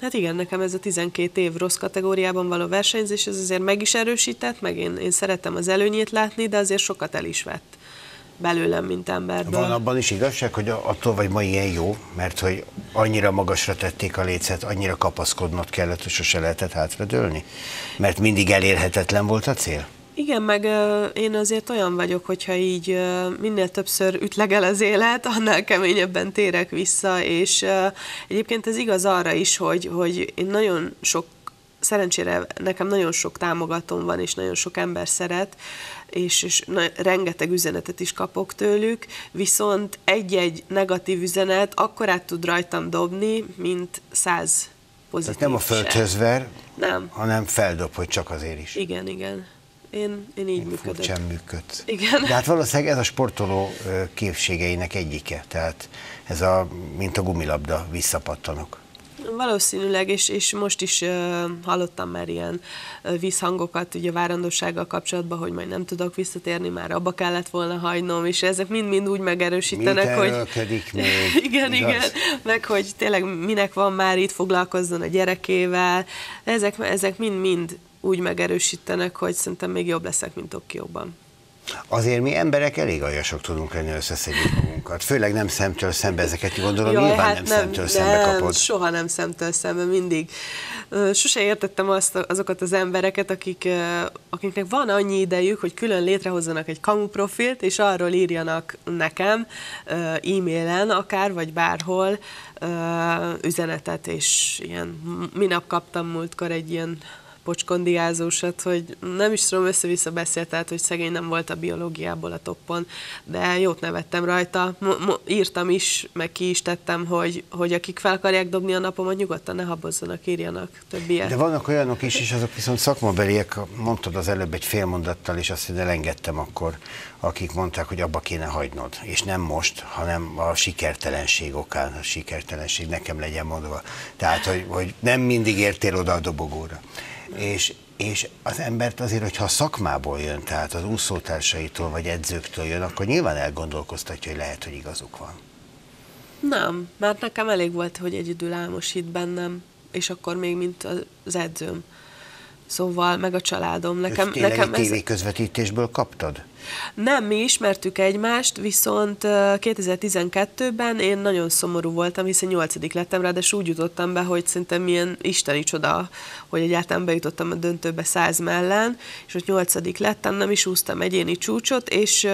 hát igen, nekem ez a 12 év rossz kategóriában való versenyzés, ez azért meg is erősített, meg én, én szeretem az előnyét látni, de azért sokat el is vett belőlem, mint emberből. Van abban is igazság, hogy attól vagy ma ilyen jó, mert hogy annyira magasra tették a lécet, annyira kapaszkodnod kellett, hogy sose lehetett hátradőlni? Mert mindig elérhetetlen volt a cél? Igen, meg uh, én azért olyan vagyok, hogyha így uh, minél többször ütlegel az élet, annál keményebben térek vissza, és uh, egyébként ez igaz arra is, hogy, hogy én nagyon sok szerencsére nekem nagyon sok támogatóm van, és nagyon sok ember szeret, és, és na, rengeteg üzenetet is kapok tőlük, viszont egy-egy negatív üzenet akkor át tud rajtam dobni, mint száz pozitív Tehát nem a földhöz ver, nem. hanem feldob, hogy csak azért is. Igen, igen. Én, én így működök. Furcsán. Igen. De hát valószínűleg ez a sportoló képségeinek egyike, tehát ez a, mint a gumilabda, visszapattanok. Valószínűleg, és, és most is uh, hallottam már ilyen uh, vízhangokat ugye a várandósággal kapcsolatban, hogy majd nem tudok visszatérni, már abba kellett volna hagynom, és ezek mind-mind úgy megerősítenek, hogy... még. igen, igaz? igen, meg hogy tényleg minek van már itt, foglalkozzon a gyerekével, ezek, ezek mind-mind úgy megerősítenek, hogy szerintem még jobb leszek, mint Tokióban. Azért mi emberek elég aljasok tudunk lenni, összeszedjük magunkat. Főleg nem szemtől szembe ezeket gondolom, Jaj, nyilván hát nem, nem szemtől szembe kapod. soha nem szemtől szembe, mindig. Sose értettem azt, azokat az embereket, akik, akiknek van annyi idejük, hogy külön létrehozzanak egy kamu profilt, és arról írjanak nekem e-mailen akár, vagy bárhol üzenetet, és ilyen minap kaptam múltkor egy ilyen pocskondiázósat, hogy nem is tudom, össze-vissza beszélt, tehát, hogy szegény nem volt a biológiából a toppon, de jót nevettem rajta. M- m- írtam is, meg ki is tettem, hogy, hogy akik fel akarják dobni a napomat, nyugodtan ne habozzanak, írjanak több ilyet. De vannak olyanok is, és azok viszont szakmabeliek, mondtad az előbb egy fél mondattal, és azt, hogy elengedtem akkor, akik mondták, hogy abba kéne hagynod. És nem most, hanem a sikertelenség okán, a sikertelenség nekem legyen mondva. Tehát, hogy, hogy nem mindig értél oda a dobogóra. És, és az embert azért, hogyha a szakmából jön, tehát az úszótársaitól vagy edzőktől jön, akkor nyilván elgondolkoztatja, hogy lehet, hogy igazuk van. Nem, mert nekem elég volt, hogy egyedül álmosít bennem, és akkor még mint az edzőm. Szóval, meg a családom. Nekem, nekem egy ez... közvetítésből kaptad? Nem, mi ismertük egymást, viszont 2012-ben én nagyon szomorú voltam, hiszen nyolcadik lettem rá, de úgy jutottam be, hogy szerintem milyen isteni csoda, hogy egyáltalán bejutottam a döntőbe száz mellen, és ott nyolcadik lettem, nem is úsztam egyéni csúcsot, és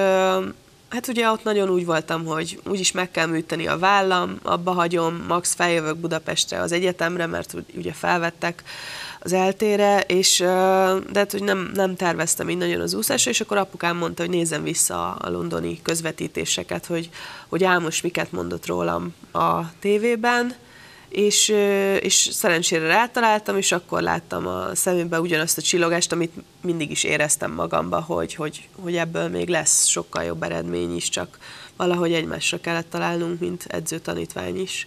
Hát ugye ott nagyon úgy voltam, hogy úgyis meg kell műteni a vállam, abba hagyom, max feljövök Budapestre az egyetemre, mert ugye felvettek az eltére, és de hát, hogy nem, nem terveztem így nagyon az úszásra, és akkor apukám mondta, hogy nézem vissza a londoni közvetítéseket, hogy, hogy Álmos miket mondott rólam a tévében, és, és szerencsére rátaláltam, és akkor láttam a szemembe ugyanazt a csillogást, amit mindig is éreztem magamba, hogy, hogy, hogy ebből még lesz sokkal jobb eredmény is, csak valahogy egymásra kellett találnunk, mint edző-tanítvány is.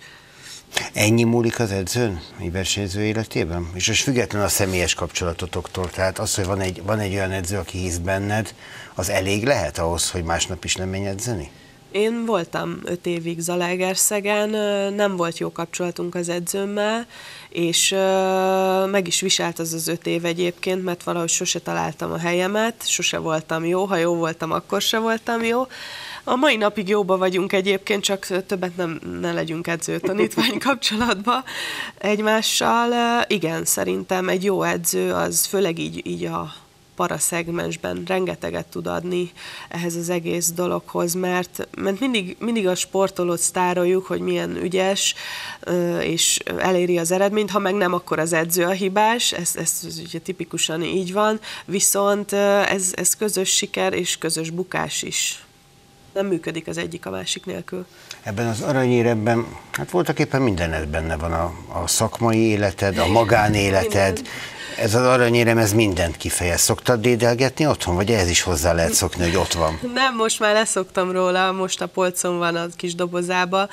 Ennyi múlik az edzőn, mi versenyző életében? És most független a személyes kapcsolatotoktól, tehát az, hogy van egy, van egy olyan edző, aki hisz benned, az elég lehet ahhoz, hogy másnap is nem menj edzeni? Én voltam öt évig Zalaegerszegen, nem volt jó kapcsolatunk az edzőmmel, és meg is viselt az az öt év egyébként, mert valahogy sose találtam a helyemet, sose voltam jó, ha jó voltam, akkor se voltam jó. A mai napig jóba vagyunk egyébként, csak többet nem ne legyünk edző-tanítvány kapcsolatba egymással. Igen, szerintem egy jó edző az főleg így, így a paraszegmensben rengeteget tud adni ehhez az egész dologhoz, mert, mert mindig, mindig a sportolót sztároljuk, hogy milyen ügyes, és eléri az eredményt, ha meg nem, akkor az edző a hibás, ez, ez ugye tipikusan így van, viszont ez, ez közös siker és közös bukás is nem működik az egyik a másik nélkül. Ebben az aranyéremben, hát voltak éppen mindened benne van, a, a szakmai életed, a magánéleted, ez az aranyérem, ez mindent kifejez. Szoktad dédelgetni otthon, vagy ez is hozzá lehet szokni, hogy ott van? Nem, most már leszoktam róla, most a polcon van a kis dobozába.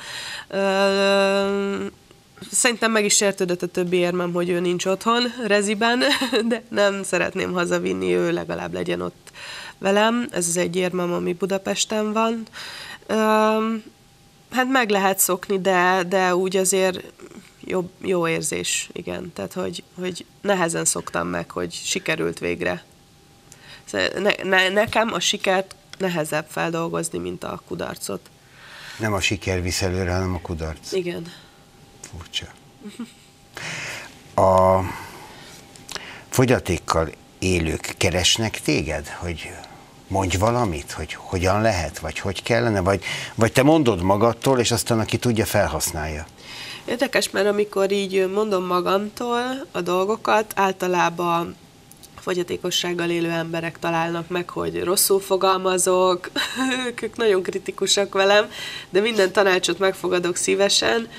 Szerintem meg is sértődött a többi érmem, hogy ő nincs otthon, reziben, de nem szeretném hazavinni, ő legalább legyen ott velem. Ez az egy érmem, ami Budapesten van. Hát meg lehet szokni, de, de úgy azért jó, jó érzés, igen. Tehát, hogy, hogy nehezen szoktam meg, hogy sikerült végre. Szóval ne, ne, nekem a sikert nehezebb feldolgozni, mint a kudarcot. Nem a siker visz előre, hanem a kudarc. Igen. Furcsa. A fogyatékkal élők keresnek téged, hogy mondj valamit, hogy hogyan lehet, vagy hogy kellene, vagy, vagy te mondod magadtól, és aztán aki tudja, felhasználja. Érdekes, mert amikor így mondom magamtól a dolgokat, általában fogyatékossággal élő emberek találnak meg, hogy rosszul fogalmazok, ők nagyon kritikusak velem, de minden tanácsot megfogadok szívesen,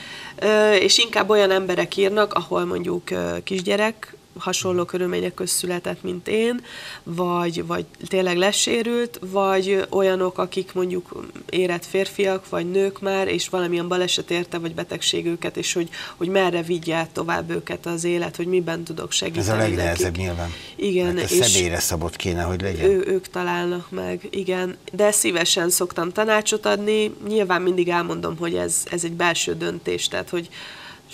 és inkább olyan emberek írnak, ahol mondjuk kisgyerek hasonló körülmények közt született, mint én, vagy, vagy tényleg lesérült, vagy olyanok, akik mondjuk érett férfiak, vagy nők már, és valamilyen baleset érte, vagy betegség őket, és hogy, hogy merre vigye tovább őket az élet, hogy miben tudok segíteni. Ez a legnehezebb nekik. nyilván. Igen. Mert és személyre szabott kéne, hogy legyen. Ő, ők találnak meg, igen. De szívesen szoktam tanácsot adni, nyilván mindig elmondom, hogy ez, ez egy belső döntés, tehát hogy,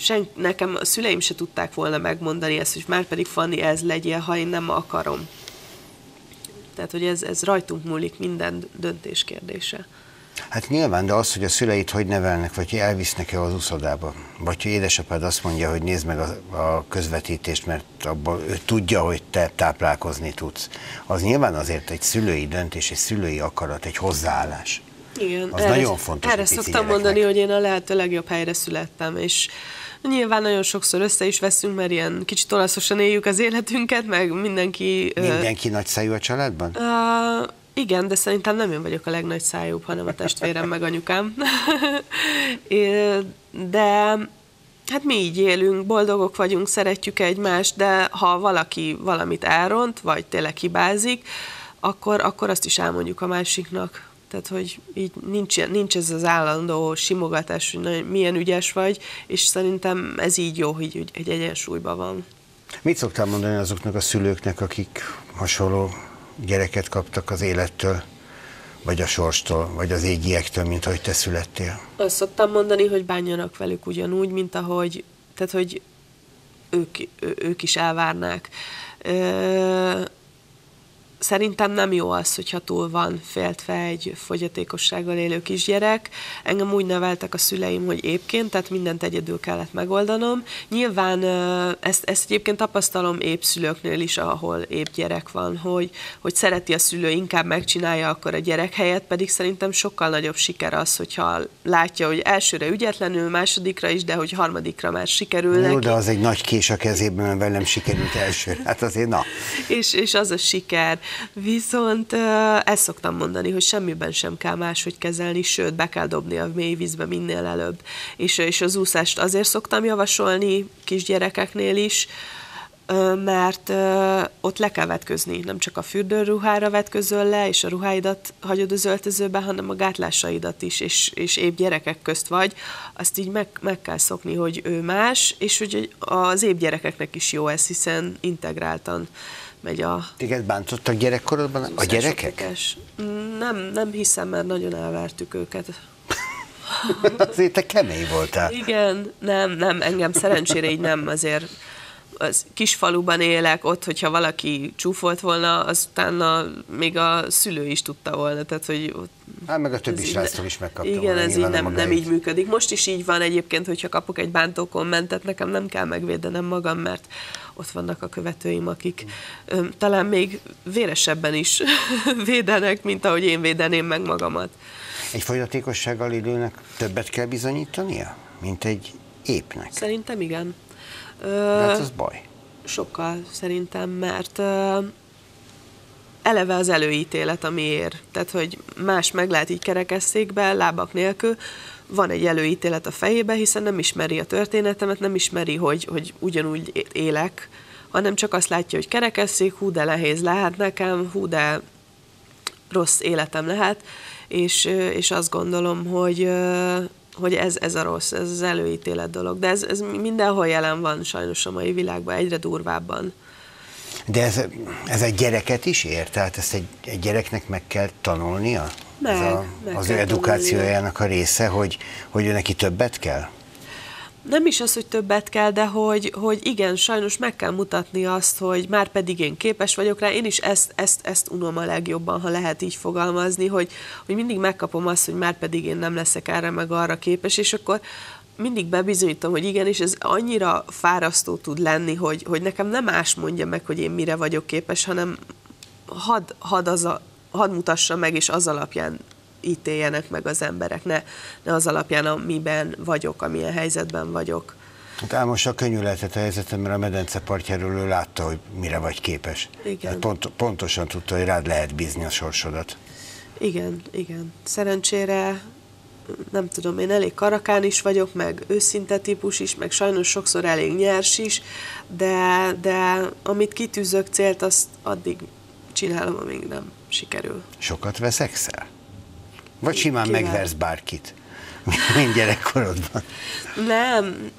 sen, nekem a szüleim se tudták volna megmondani ezt, hogy már pedig Fanni, ez legyél, ha én nem akarom. Tehát, hogy ez, ez rajtunk múlik minden döntés kérdése. Hát nyilván, de az, hogy a szüleit hogy nevelnek, vagy hogy elvisznek-e az uszodába, vagy hogy édesapád azt mondja, hogy nézd meg a, a közvetítést, mert abban ő tudja, hogy te táplálkozni tudsz. Az nyilván azért egy szülői döntés, egy szülői akarat, egy hozzáállás. Igen, az erre, nagyon fontos. Erre szoktam gyereknek. mondani, hogy én a lehető legjobb helyre születtem, és Nyilván nagyon sokszor össze is veszünk, mert ilyen kicsit olaszosan éljük az életünket, meg mindenki... Mindenki nagy szájú a családban? Uh, igen, de szerintem nem én vagyok a legnagy szájúbb, hanem a testvérem meg anyukám. de hát mi így élünk, boldogok vagyunk, szeretjük egymást, de ha valaki valamit elront, vagy tényleg hibázik, akkor, akkor azt is elmondjuk a másiknak. Tehát, hogy így nincs, nincs ez az állandó simogatás, hogy milyen ügyes vagy, és szerintem ez így jó, hogy egy egyensúlyban van. Mit szoktál mondani azoknak a szülőknek, akik hasonló gyereket kaptak az élettől, vagy a sorstól, vagy az égiektől, mint ahogy te születtél? Azt szoktam mondani, hogy bánjanak velük ugyanúgy, mint ahogy, tehát hogy ők, ők is elvárnák. Ö, szerintem nem jó az, hogyha túl van féltve egy fogyatékossággal élő kisgyerek. Engem úgy neveltek a szüleim, hogy épként, tehát mindent egyedül kellett megoldanom. Nyilván ezt, ezt egyébként tapasztalom épp szülőknél is, ahol épp gyerek van, hogy, hogy szereti a szülő, inkább megcsinálja akkor a gyerek helyett, pedig szerintem sokkal nagyobb siker az, hogyha látja, hogy elsőre ügyetlenül, másodikra is, de hogy harmadikra már sikerül Jó, neki. de az egy nagy kés a kezében, mert velem sikerült első. Hát azért na. és, és az a siker. Viszont ezt szoktam mondani, hogy semmiben sem kell máshogy kezelni, sőt, be kell dobni a mély vízbe minél előbb. És, és az úszást azért szoktam javasolni kisgyerekeknél is, mert ott le kell vetközni, nem csak a fürdőruhára vetközöl le, és a ruháidat hagyod az öltözőbe, hanem a gátlásaidat is, és, és épp gyerekek közt vagy, azt így meg, meg kell szokni, hogy ő más, és hogy az épp gyerekeknek is jó ez, hiszen integráltan megy a... Téged bántottak gyerekkorodban a gyerekek? Nem, nem hiszem, mert nagyon elvertük őket. Azért te kemény voltál. Igen, nem, nem, engem szerencsére így nem, azért az kis faluban élek, ott, hogyha valaki csúfolt volna, aztán még a szülő is tudta volna, tehát hogy ott Hát meg a többi sráctól is megkapta Igen, volna, ez így nem, nem így működik. Most is így van egyébként, hogyha kapok egy bántó kommentet, nekem nem kell megvédenem magam, mert ott vannak a követőim, akik ö, talán még véresebben is védenek, mint ahogy én védeném meg magamat. Egy fogyatékossággal élőnek többet kell bizonyítania, mint egy épnek? Szerintem igen. De hát az baj. Sokkal szerintem, mert ö, eleve az előítélet, ami ér. Tehát, hogy más meg lehet így kerekesszékbe, lábak nélkül, van egy előítélet a fejébe, hiszen nem ismeri a történetemet, nem ismeri, hogy, hogy ugyanúgy élek, hanem csak azt látja, hogy kerekesszék, hú, de nehéz lehet nekem, hú, de rossz életem lehet, és, és azt gondolom, hogy, hogy ez, ez a rossz, ez az előítélet dolog. De ez, ez mindenhol jelen van sajnos a mai világban, egyre durvábban. De ez, ez egy gyereket is ér? Tehát ezt egy, egy gyereknek meg kell tanulnia? Meg, ez a, meg az ő edukációjának a része, hogy, hogy ő neki többet kell? Nem is az, hogy többet kell, de hogy, hogy igen, sajnos meg kell mutatni azt, hogy már pedig én képes vagyok rá. Én is ezt, ezt, ezt unom a legjobban, ha lehet így fogalmazni, hogy, hogy mindig megkapom azt, hogy már pedig én nem leszek erre meg arra képes, és akkor mindig bebizonyítom, hogy igen, és ez annyira fárasztó tud lenni, hogy, hogy nekem nem más mondja meg, hogy én mire vagyok képes, hanem had, had, az a, had mutassa meg, és az alapján ítéljenek meg az emberek, ne, ne az alapján, amiben vagyok, amilyen helyzetben vagyok. Hát Álmos a könnyű lehetett a helyzetem, mert a medence partjáról ő látta, hogy mire vagy képes. Igen. Hát pont, pontosan tudta, hogy rád lehet bízni a sorsodat. Igen, igen. Szerencsére nem tudom, én elég karakán is vagyok, meg őszinte típus is, meg sajnos sokszor elég nyers is, de, de amit kitűzök célt, azt addig csinálom, amíg nem sikerül. Sokat veszekszel? Vagy simán Kivel? megversz bárkit, mint gyerekkorodban? Nem,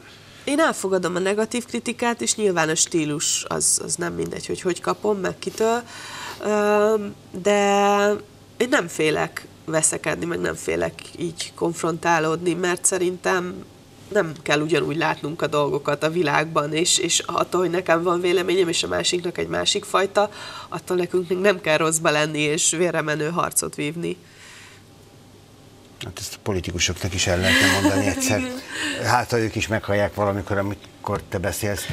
én elfogadom a negatív kritikát, és nyilván a stílus az, az nem mindegy, hogy hogy kapom, meg kitől, de én nem félek veszekedni, meg nem félek így konfrontálódni, mert szerintem nem kell ugyanúgy látnunk a dolgokat a világban, és, és attól, hogy nekem van véleményem, és a másiknak egy másik fajta, attól nekünk még nem kell rosszba lenni, és vérremenő harcot vívni. Hát ezt a politikusoknak is el lehetne mondani egyszer. Hát, ha ők is meghallják valamikor, amikor te beszélsz.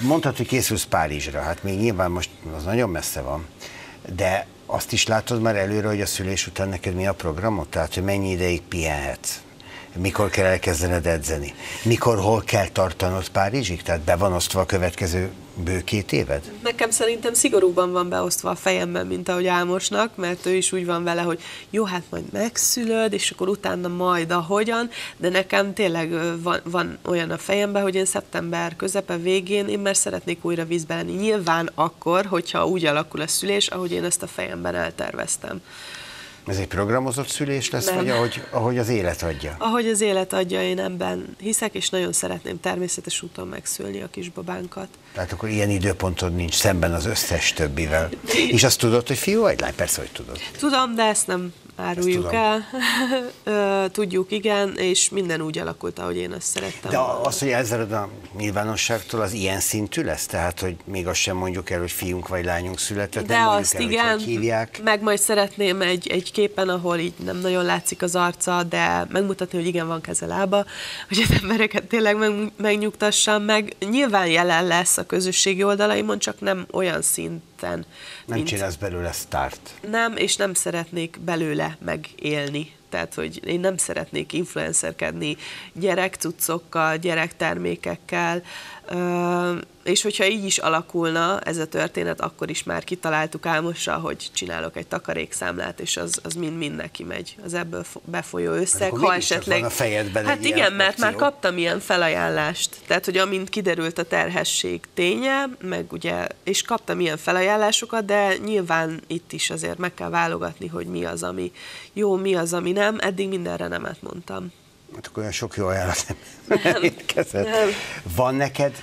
Mondhatod, hogy készülsz Párizsra, hát még nyilván most az nagyon messze van, de azt is látod már előre, hogy a szülés után neked mi a programot? Tehát, hogy mennyi ideig pihenhetsz? Mikor kell elkezdened edzeni? Mikor, hol kell tartanod Párizsig? Tehát be van osztva a következő bő két éved? Nekem szerintem szigorúban van beosztva a fejemben, mint ahogy Álmosnak, mert ő is úgy van vele, hogy jó, hát majd megszülöd, és akkor utána majd ahogyan, de nekem tényleg van, van olyan a fejemben, hogy én szeptember közepe végén én már szeretnék újra vízbe lenni. Nyilván akkor, hogyha úgy alakul a szülés, ahogy én ezt a fejemben elterveztem. Ez egy programozott szülés lesz, Nem. vagy ahogy, ahogy az élet adja? Ahogy az élet adja, én ebben hiszek, és nagyon szeretném természetes úton megszülni a kisbabánkat. Tehát akkor ilyen időpontod nincs szemben az összes többivel. és azt tudod, hogy fiú vagy lány? Persze, hogy tudod. Tudom, de ezt nem áruljuk el. Tudjuk, igen, és minden úgy alakult, ahogy én azt szerettem. De az, hogy elzárod a nyilvánosságtól, az ilyen szintű lesz? Tehát, hogy még azt sem mondjuk el, hogy fiunk vagy lányunk született, De nem azt el, igen, hogy hívják. meg majd szeretném egy, egy képen, ahol így nem nagyon látszik az arca, de megmutatni, hogy igen, van keze lába, hogy az embereket tényleg meg, megnyugtassam, meg nyilván jelen lesz a közösségi oldalaimon, csak nem olyan szinten. Nem mint... csinálsz belőle sztárt. Nem, és nem szeretnék belőle megélni. Tehát, hogy én nem szeretnék influencerkedni gyerekcuccokkal, gyerektermékekkel, és hogyha így is alakulna ez a történet, akkor is már kitaláltuk Álmosra, hogy csinálok egy takarékszámlát, és az, az mind-mind neki megy, az ebből befolyó összeg. Ha esetleg... Van a fejedben hát igen, mert opció. már kaptam ilyen felajánlást, tehát hogy amint kiderült a terhesség ténye, meg ugye, és kaptam ilyen felajánlásokat, de nyilván itt is azért meg kell válogatni, hogy mi az, ami jó, mi az, ami nem. Eddig mindenre nemet mondtam. Hát akkor olyan sok jó ajánlat nem, nem. Van neked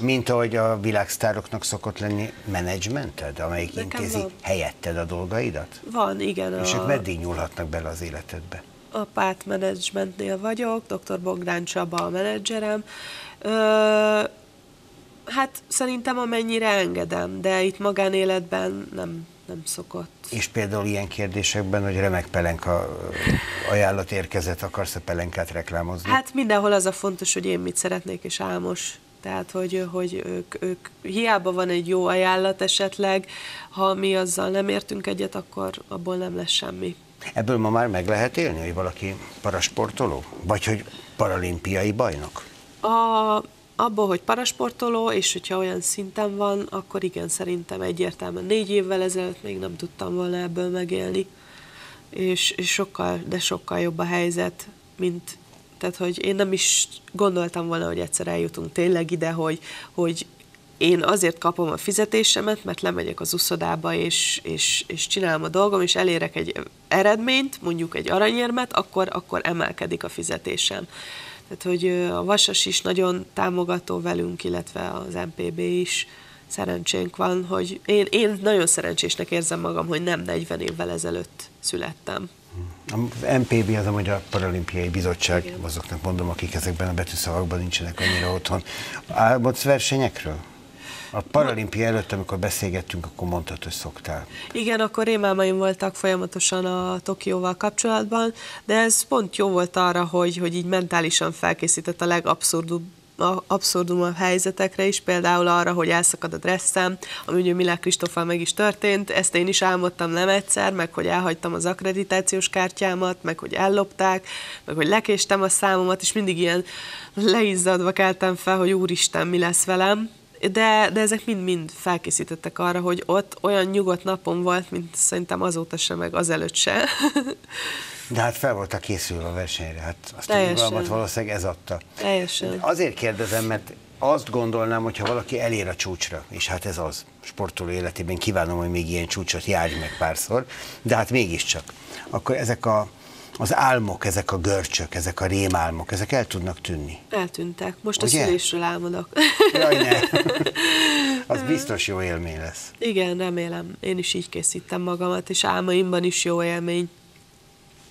mint ahogy a világsztároknak szokott lenni menedzsmented, amelyik Nekem intézi van. helyetted a dolgaidat? Van, igen. És a... ők meddig nyúlhatnak bele az életedbe? A párt menedzsmentnél vagyok, dr. Bogdán Csaba a menedzserem. Ö, hát szerintem amennyire engedem, de itt magánéletben nem, nem szokott. És például ilyen kérdésekben, hogy remek pelenka ajánlat érkezett, akarsz a pelenkát reklámozni? Hát mindenhol az a fontos, hogy én mit szeretnék, és álmos tehát, hogy, hogy ők, ők, hiába van egy jó ajánlat esetleg, ha mi azzal nem értünk egyet, akkor abból nem lesz semmi. Ebből ma már meg lehet élni, hogy valaki parasportoló? Vagy hogy paralimpiai bajnok? A, abból, hogy parasportoló, és hogyha olyan szinten van, akkor igen, szerintem egyértelműen. Négy évvel ezelőtt még nem tudtam volna ebből megélni. És, és sokkal, de sokkal jobb a helyzet, mint, tehát, hogy én nem is gondoltam volna, hogy egyszer eljutunk tényleg ide, hogy, hogy én azért kapom a fizetésemet, mert lemegyek az uszodába, és, és, és csinálom a dolgom, és elérek egy eredményt, mondjuk egy aranyérmet, akkor, akkor emelkedik a fizetésem. Tehát, hogy a Vasas is nagyon támogató velünk, illetve az MPB is szerencsénk van, hogy én, én nagyon szerencsésnek érzem magam, hogy nem 40 évvel ezelőtt születtem. A MPB az a Magyar Paralimpiai Bizottság, Igen. azoknak mondom, akik ezekben a betűszavakban nincsenek annyira otthon. Álmodsz versenyekről? A paralimpia előtt, amikor beszélgettünk, akkor mondtad, hogy szoktál. Igen, akkor rémálmaim voltak folyamatosan a Tokióval kapcsolatban, de ez pont jó volt arra, hogy, hogy így mentálisan felkészített a legabszurdabb abszurdum helyzetekre is, például arra, hogy elszakad a dresszem, ami ugye Milák Kristoffal meg is történt, ezt én is álmodtam nem egyszer, meg hogy elhagytam az akkreditációs kártyámat, meg hogy ellopták, meg hogy lekéstem a számomat, és mindig ilyen leizzadva keltem fel, hogy úristen, mi lesz velem, de, de ezek mind-mind felkészítettek arra, hogy ott olyan nyugodt napom volt, mint szerintem azóta sem, meg azelőtt se. De hát fel voltak készülve a versenyre, hát azt a nyugalmat valószínűleg ez adta. Teljesen. Azért kérdezem, mert azt gondolnám, hogy ha valaki elér a csúcsra, és hát ez az, sportoló életében kívánom, hogy még ilyen csúcsot járj meg párszor, de hát mégiscsak, akkor ezek a, az álmok, ezek a görcsök, ezek a rémálmok, ezek el tudnak tűnni. Eltűntek. Most Ugye? a szülésről álmodok. Jaj, ne. Az biztos jó élmény lesz. Igen, remélem. Én is így készítem magamat, és álmaimban is jó élmény.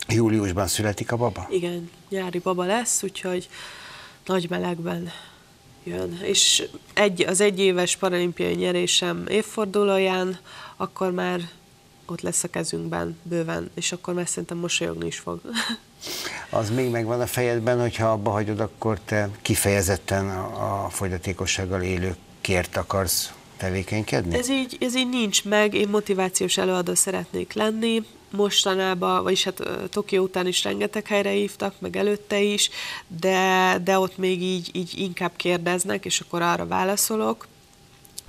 Júliusban születik a baba? Igen, nyári baba lesz, úgyhogy nagy melegben jön. És egy, az egyéves paralimpiai nyerésem évfordulóján, akkor már ott lesz a kezünkben bőven, és akkor már szerintem mosolyogni is fog. Az még megvan a fejedben, hogyha abba hagyod, akkor te kifejezetten a, a fogyatékossággal élőkért akarsz tevékenykedni? Ez így, ez így nincs meg, én motivációs előadó szeretnék lenni, mostanában, vagyis hát Tokió után is rengeteg helyre hívtak, meg előtte is, de, de ott még így, így inkább kérdeznek, és akkor arra válaszolok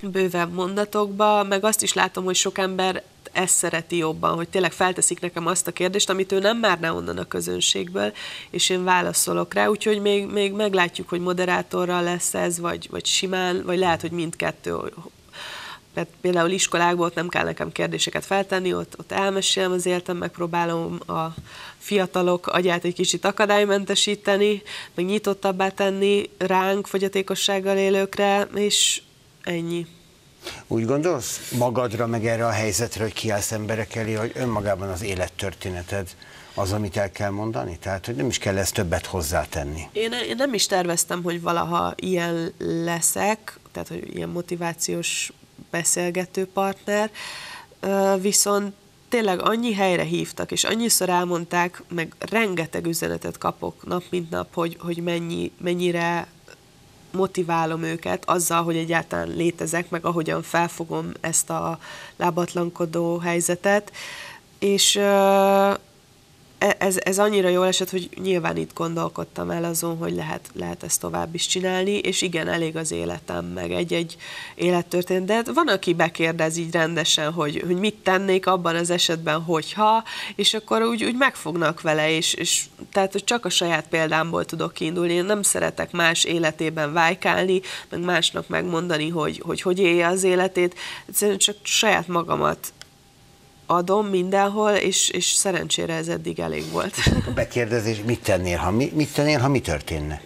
bővebb mondatokba, meg azt is látom, hogy sok ember ezt szereti jobban, hogy tényleg felteszik nekem azt a kérdést, amit ő nem márna onnan a közönségből, és én válaszolok rá, úgyhogy még, még meglátjuk, hogy moderátorral lesz ez, vagy, vagy simán, vagy lehet, hogy mindkettő mert például iskolákból ott nem kell nekem kérdéseket feltenni, ott, ott elmesélem az életem, megpróbálom a fiatalok agyát egy kicsit akadálymentesíteni, meg nyitottabbá tenni ránk, fogyatékossággal élőkre, és ennyi. Úgy gondolsz magadra, meg erre a helyzetre, hogy kiállsz emberek elé, hogy önmagában az élettörténeted az, amit el kell mondani? Tehát, hogy nem is kell ezt többet hozzátenni. Én, én nem is terveztem, hogy valaha ilyen leszek, tehát, hogy ilyen motivációs beszélgető partner, viszont tényleg annyi helyre hívtak, és annyiszor elmondták, meg rengeteg üzenetet kapok nap mint nap, hogy, hogy mennyi, mennyire motiválom őket azzal, hogy egyáltalán létezek, meg ahogyan felfogom ezt a lábatlankodó helyzetet, és ez, ez annyira jól esett, hogy nyilván itt gondolkodtam el azon, hogy lehet, lehet ezt tovább is csinálni, és igen, elég az életem, meg egy-egy élettörténet. De van, aki bekérdez így rendesen, hogy, hogy mit tennék abban az esetben, hogyha, és akkor úgy, úgy megfognak vele, és, és tehát, hogy csak a saját példámból tudok kiindulni. Én nem szeretek más életében vájkálni, meg másnak megmondani, hogy hogy, hogy élje az életét. Egyszerűen csak saját magamat adom mindenhol, és, és szerencsére ez eddig elég volt. A bekérdezés, mit tennél, ha mi, mit tennél, ha mi történne?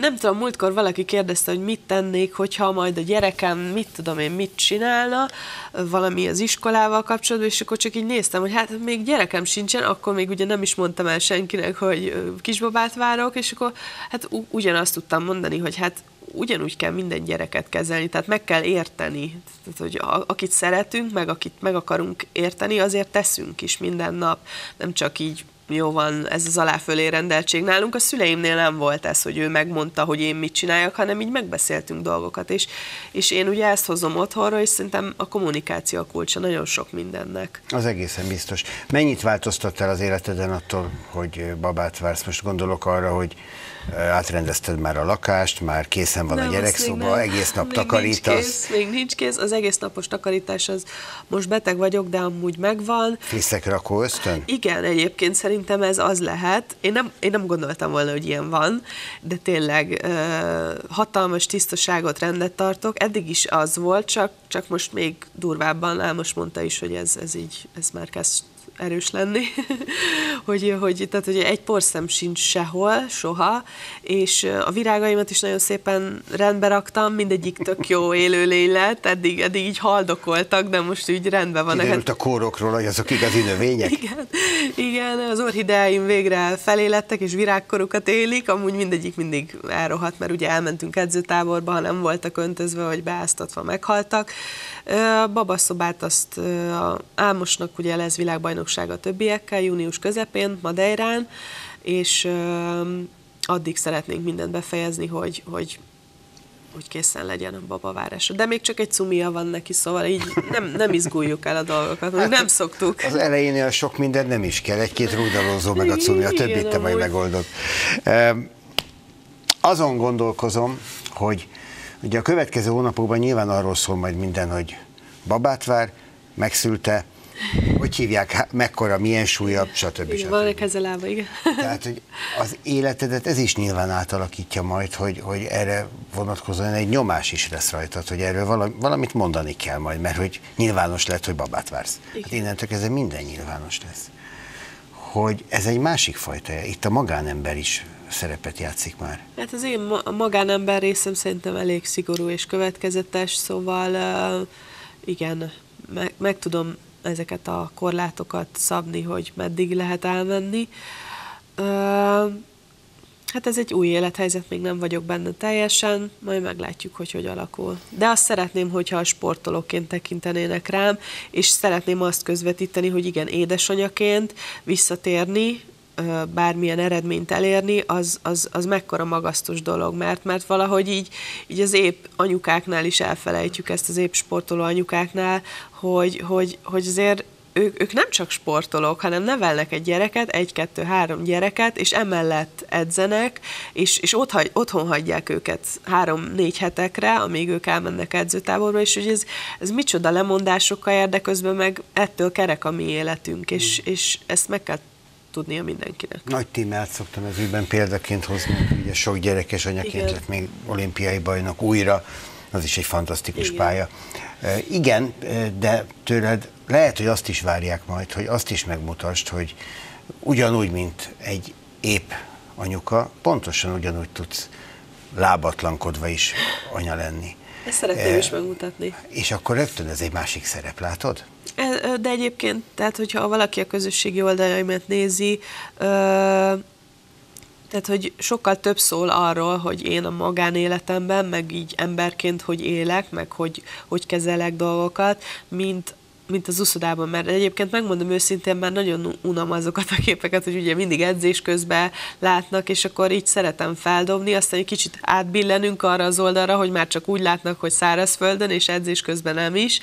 Nem tudom, múltkor valaki kérdezte, hogy mit tennék, hogyha majd a gyerekem, mit tudom én, mit csinálna, valami az iskolával kapcsolatban, és akkor csak így néztem, hogy hát még gyerekem sincsen, akkor még ugye nem is mondtam el senkinek, hogy kisbabát várok, és akkor hát ugyanazt tudtam mondani, hogy hát ugyanúgy kell minden gyereket kezelni, tehát meg kell érteni, tehát, hogy akit szeretünk, meg akit meg akarunk érteni, azért teszünk is minden nap, nem csak így jó van ez az aláfölé rendeltség. Nálunk a szüleimnél nem volt ez, hogy ő megmondta, hogy én mit csináljak, hanem így megbeszéltünk dolgokat, és, és én ugye ezt hozom otthonra, és szerintem a kommunikáció a kulcsa nagyon sok mindennek. Az egészen biztos. Mennyit változtattál az életeden attól, hogy babát vársz? Most gondolok arra, hogy átrendezted már a lakást, már készen van nem, a gyerekszoba, egész nap még takarítasz. Nincs kész, még nincs kész, az egész napos takarítás az most beteg vagyok, de amúgy megvan. Friszek rakó ösztön? Igen, egyébként szerintem ez az lehet. Én nem, én nem gondoltam volna, hogy ilyen van, de tényleg uh, hatalmas tisztaságot rendet tartok. Eddig is az volt, csak, csak most még durvábban, Álmos mondta is, hogy ez, ez így, ez már kezd erős lenni, hogy, hogy, tehát, hogy egy porszem sincs sehol, soha, és a virágaimat is nagyon szépen rendbe raktam, mindegyik tök jó élőlény lett, eddig, eddig így haldokoltak, de most úgy rendben van. Kiderült a kórokról, hogy azok igazi növények? Igen, igen az orhideáim végre felélettek, és virágkorukat élik, amúgy mindegyik mindig elrohadt, mert ugye elmentünk edzőtáborba, ha nem voltak öntözve, vagy beáztatva, meghaltak. A babaszobát azt a Álmosnak ugye lesz világbajnoksága a többiekkel, június közepén, Madeirán, és addig szeretnénk mindent befejezni, hogy, hogy hogy készen legyen a babavárása. De még csak egy cumia van neki, szóval így nem, nem izguljuk el a dolgokat, hát nem szoktuk. Az elején a sok minden nem is kell, egy-két rúdalózó meg a cumia, a többit te majd megoldod. Azon gondolkozom, hogy Ugye a következő hónapokban nyilván arról szól majd minden, hogy babát vár, megszülte, hogy hívják, mekkora, milyen súlya, stb. Igen, van kezelába, igen. Tehát, hogy az életedet ez is nyilván átalakítja majd, hogy, hogy erre vonatkozóan egy nyomás is lesz rajtad, hogy erről valamit mondani kell majd, mert hogy nyilvános lett, hogy babát vársz. Igen. Hát innentől kezdve minden nyilvános lesz. Hogy ez egy másik fajta, itt a magánember is szerepet játszik már? Hát az én magánember részem szerintem elég szigorú és következetes, szóval igen, meg, meg tudom ezeket a korlátokat szabni, hogy meddig lehet elmenni. Hát ez egy új élethelyzet, még nem vagyok benne teljesen, majd meglátjuk, hogy hogy alakul. De azt szeretném, hogyha a sportolóként tekintenének rám, és szeretném azt közvetíteni, hogy igen, édesanyaként visszatérni bármilyen eredményt elérni, az, az, az mekkora magasztos dolog, mert, mert valahogy így, így az épp anyukáknál is elfelejtjük ezt az épp sportoló anyukáknál, hogy, hogy, hogy azért ők, ők nem csak sportolók, hanem nevelnek egy gyereket, egy-kettő-három gyereket, és emellett edzenek, és, és ott hagy, otthon hagyják őket három-négy hetekre, amíg ők elmennek edzőtáborba, és hogy ez, ez micsoda lemondásokkal jár, de közben meg ettől kerek a mi életünk, és, mm. és ezt meg kell tudnia mindenkinek. Nagy tímelt szoktam ez ügyben példaként hozni, ugye sok gyerekes anyaként Igen. lett még olimpiai bajnok újra, az is egy fantasztikus Igen. pálya. E, igen, de tőled lehet, hogy azt is várják majd, hogy azt is megmutasd, hogy ugyanúgy, mint egy épp anyuka, pontosan ugyanúgy tudsz lábatlankodva is anya lenni. Ezt szeretném is megmutatni. És akkor rögtön ez egy másik szerep, látod? De egyébként, tehát hogyha valaki a közösségi oldalaimat nézi, tehát, hogy sokkal több szól arról, hogy én a magánéletemben, meg így emberként, hogy élek, meg hogy, hogy kezelek dolgokat, mint mint az uszodában, mert egyébként megmondom őszintén, már nagyon unom azokat a képeket, hogy ugye mindig edzés közben látnak, és akkor így szeretem feldobni, aztán egy kicsit átbillenünk arra az oldalra, hogy már csak úgy látnak, hogy szárazföldön, és edzés közben nem is.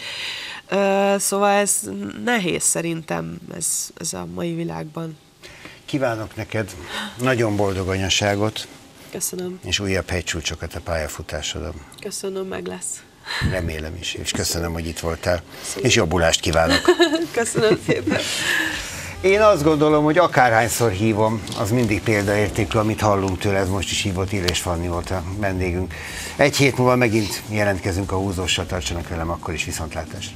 Szóval ez nehéz szerintem ez, ez a mai világban. Kívánok neked nagyon boldog anyaságot, Köszönöm. és újabb hegycsúcsokat a pályafutásodon. Köszönöm, meg lesz. Remélem is, és köszönöm, hogy itt voltál. És jobbulást kívánok. Köszönöm szépen. Én azt gondolom, hogy akárhányszor hívom, az mindig példaértékű, amit hallunk tőle, ez most is hívott Illés Fanni volt a vendégünk. Egy hét múlva megint jelentkezünk a húzóssal, tartsanak velem akkor is viszontlátásra.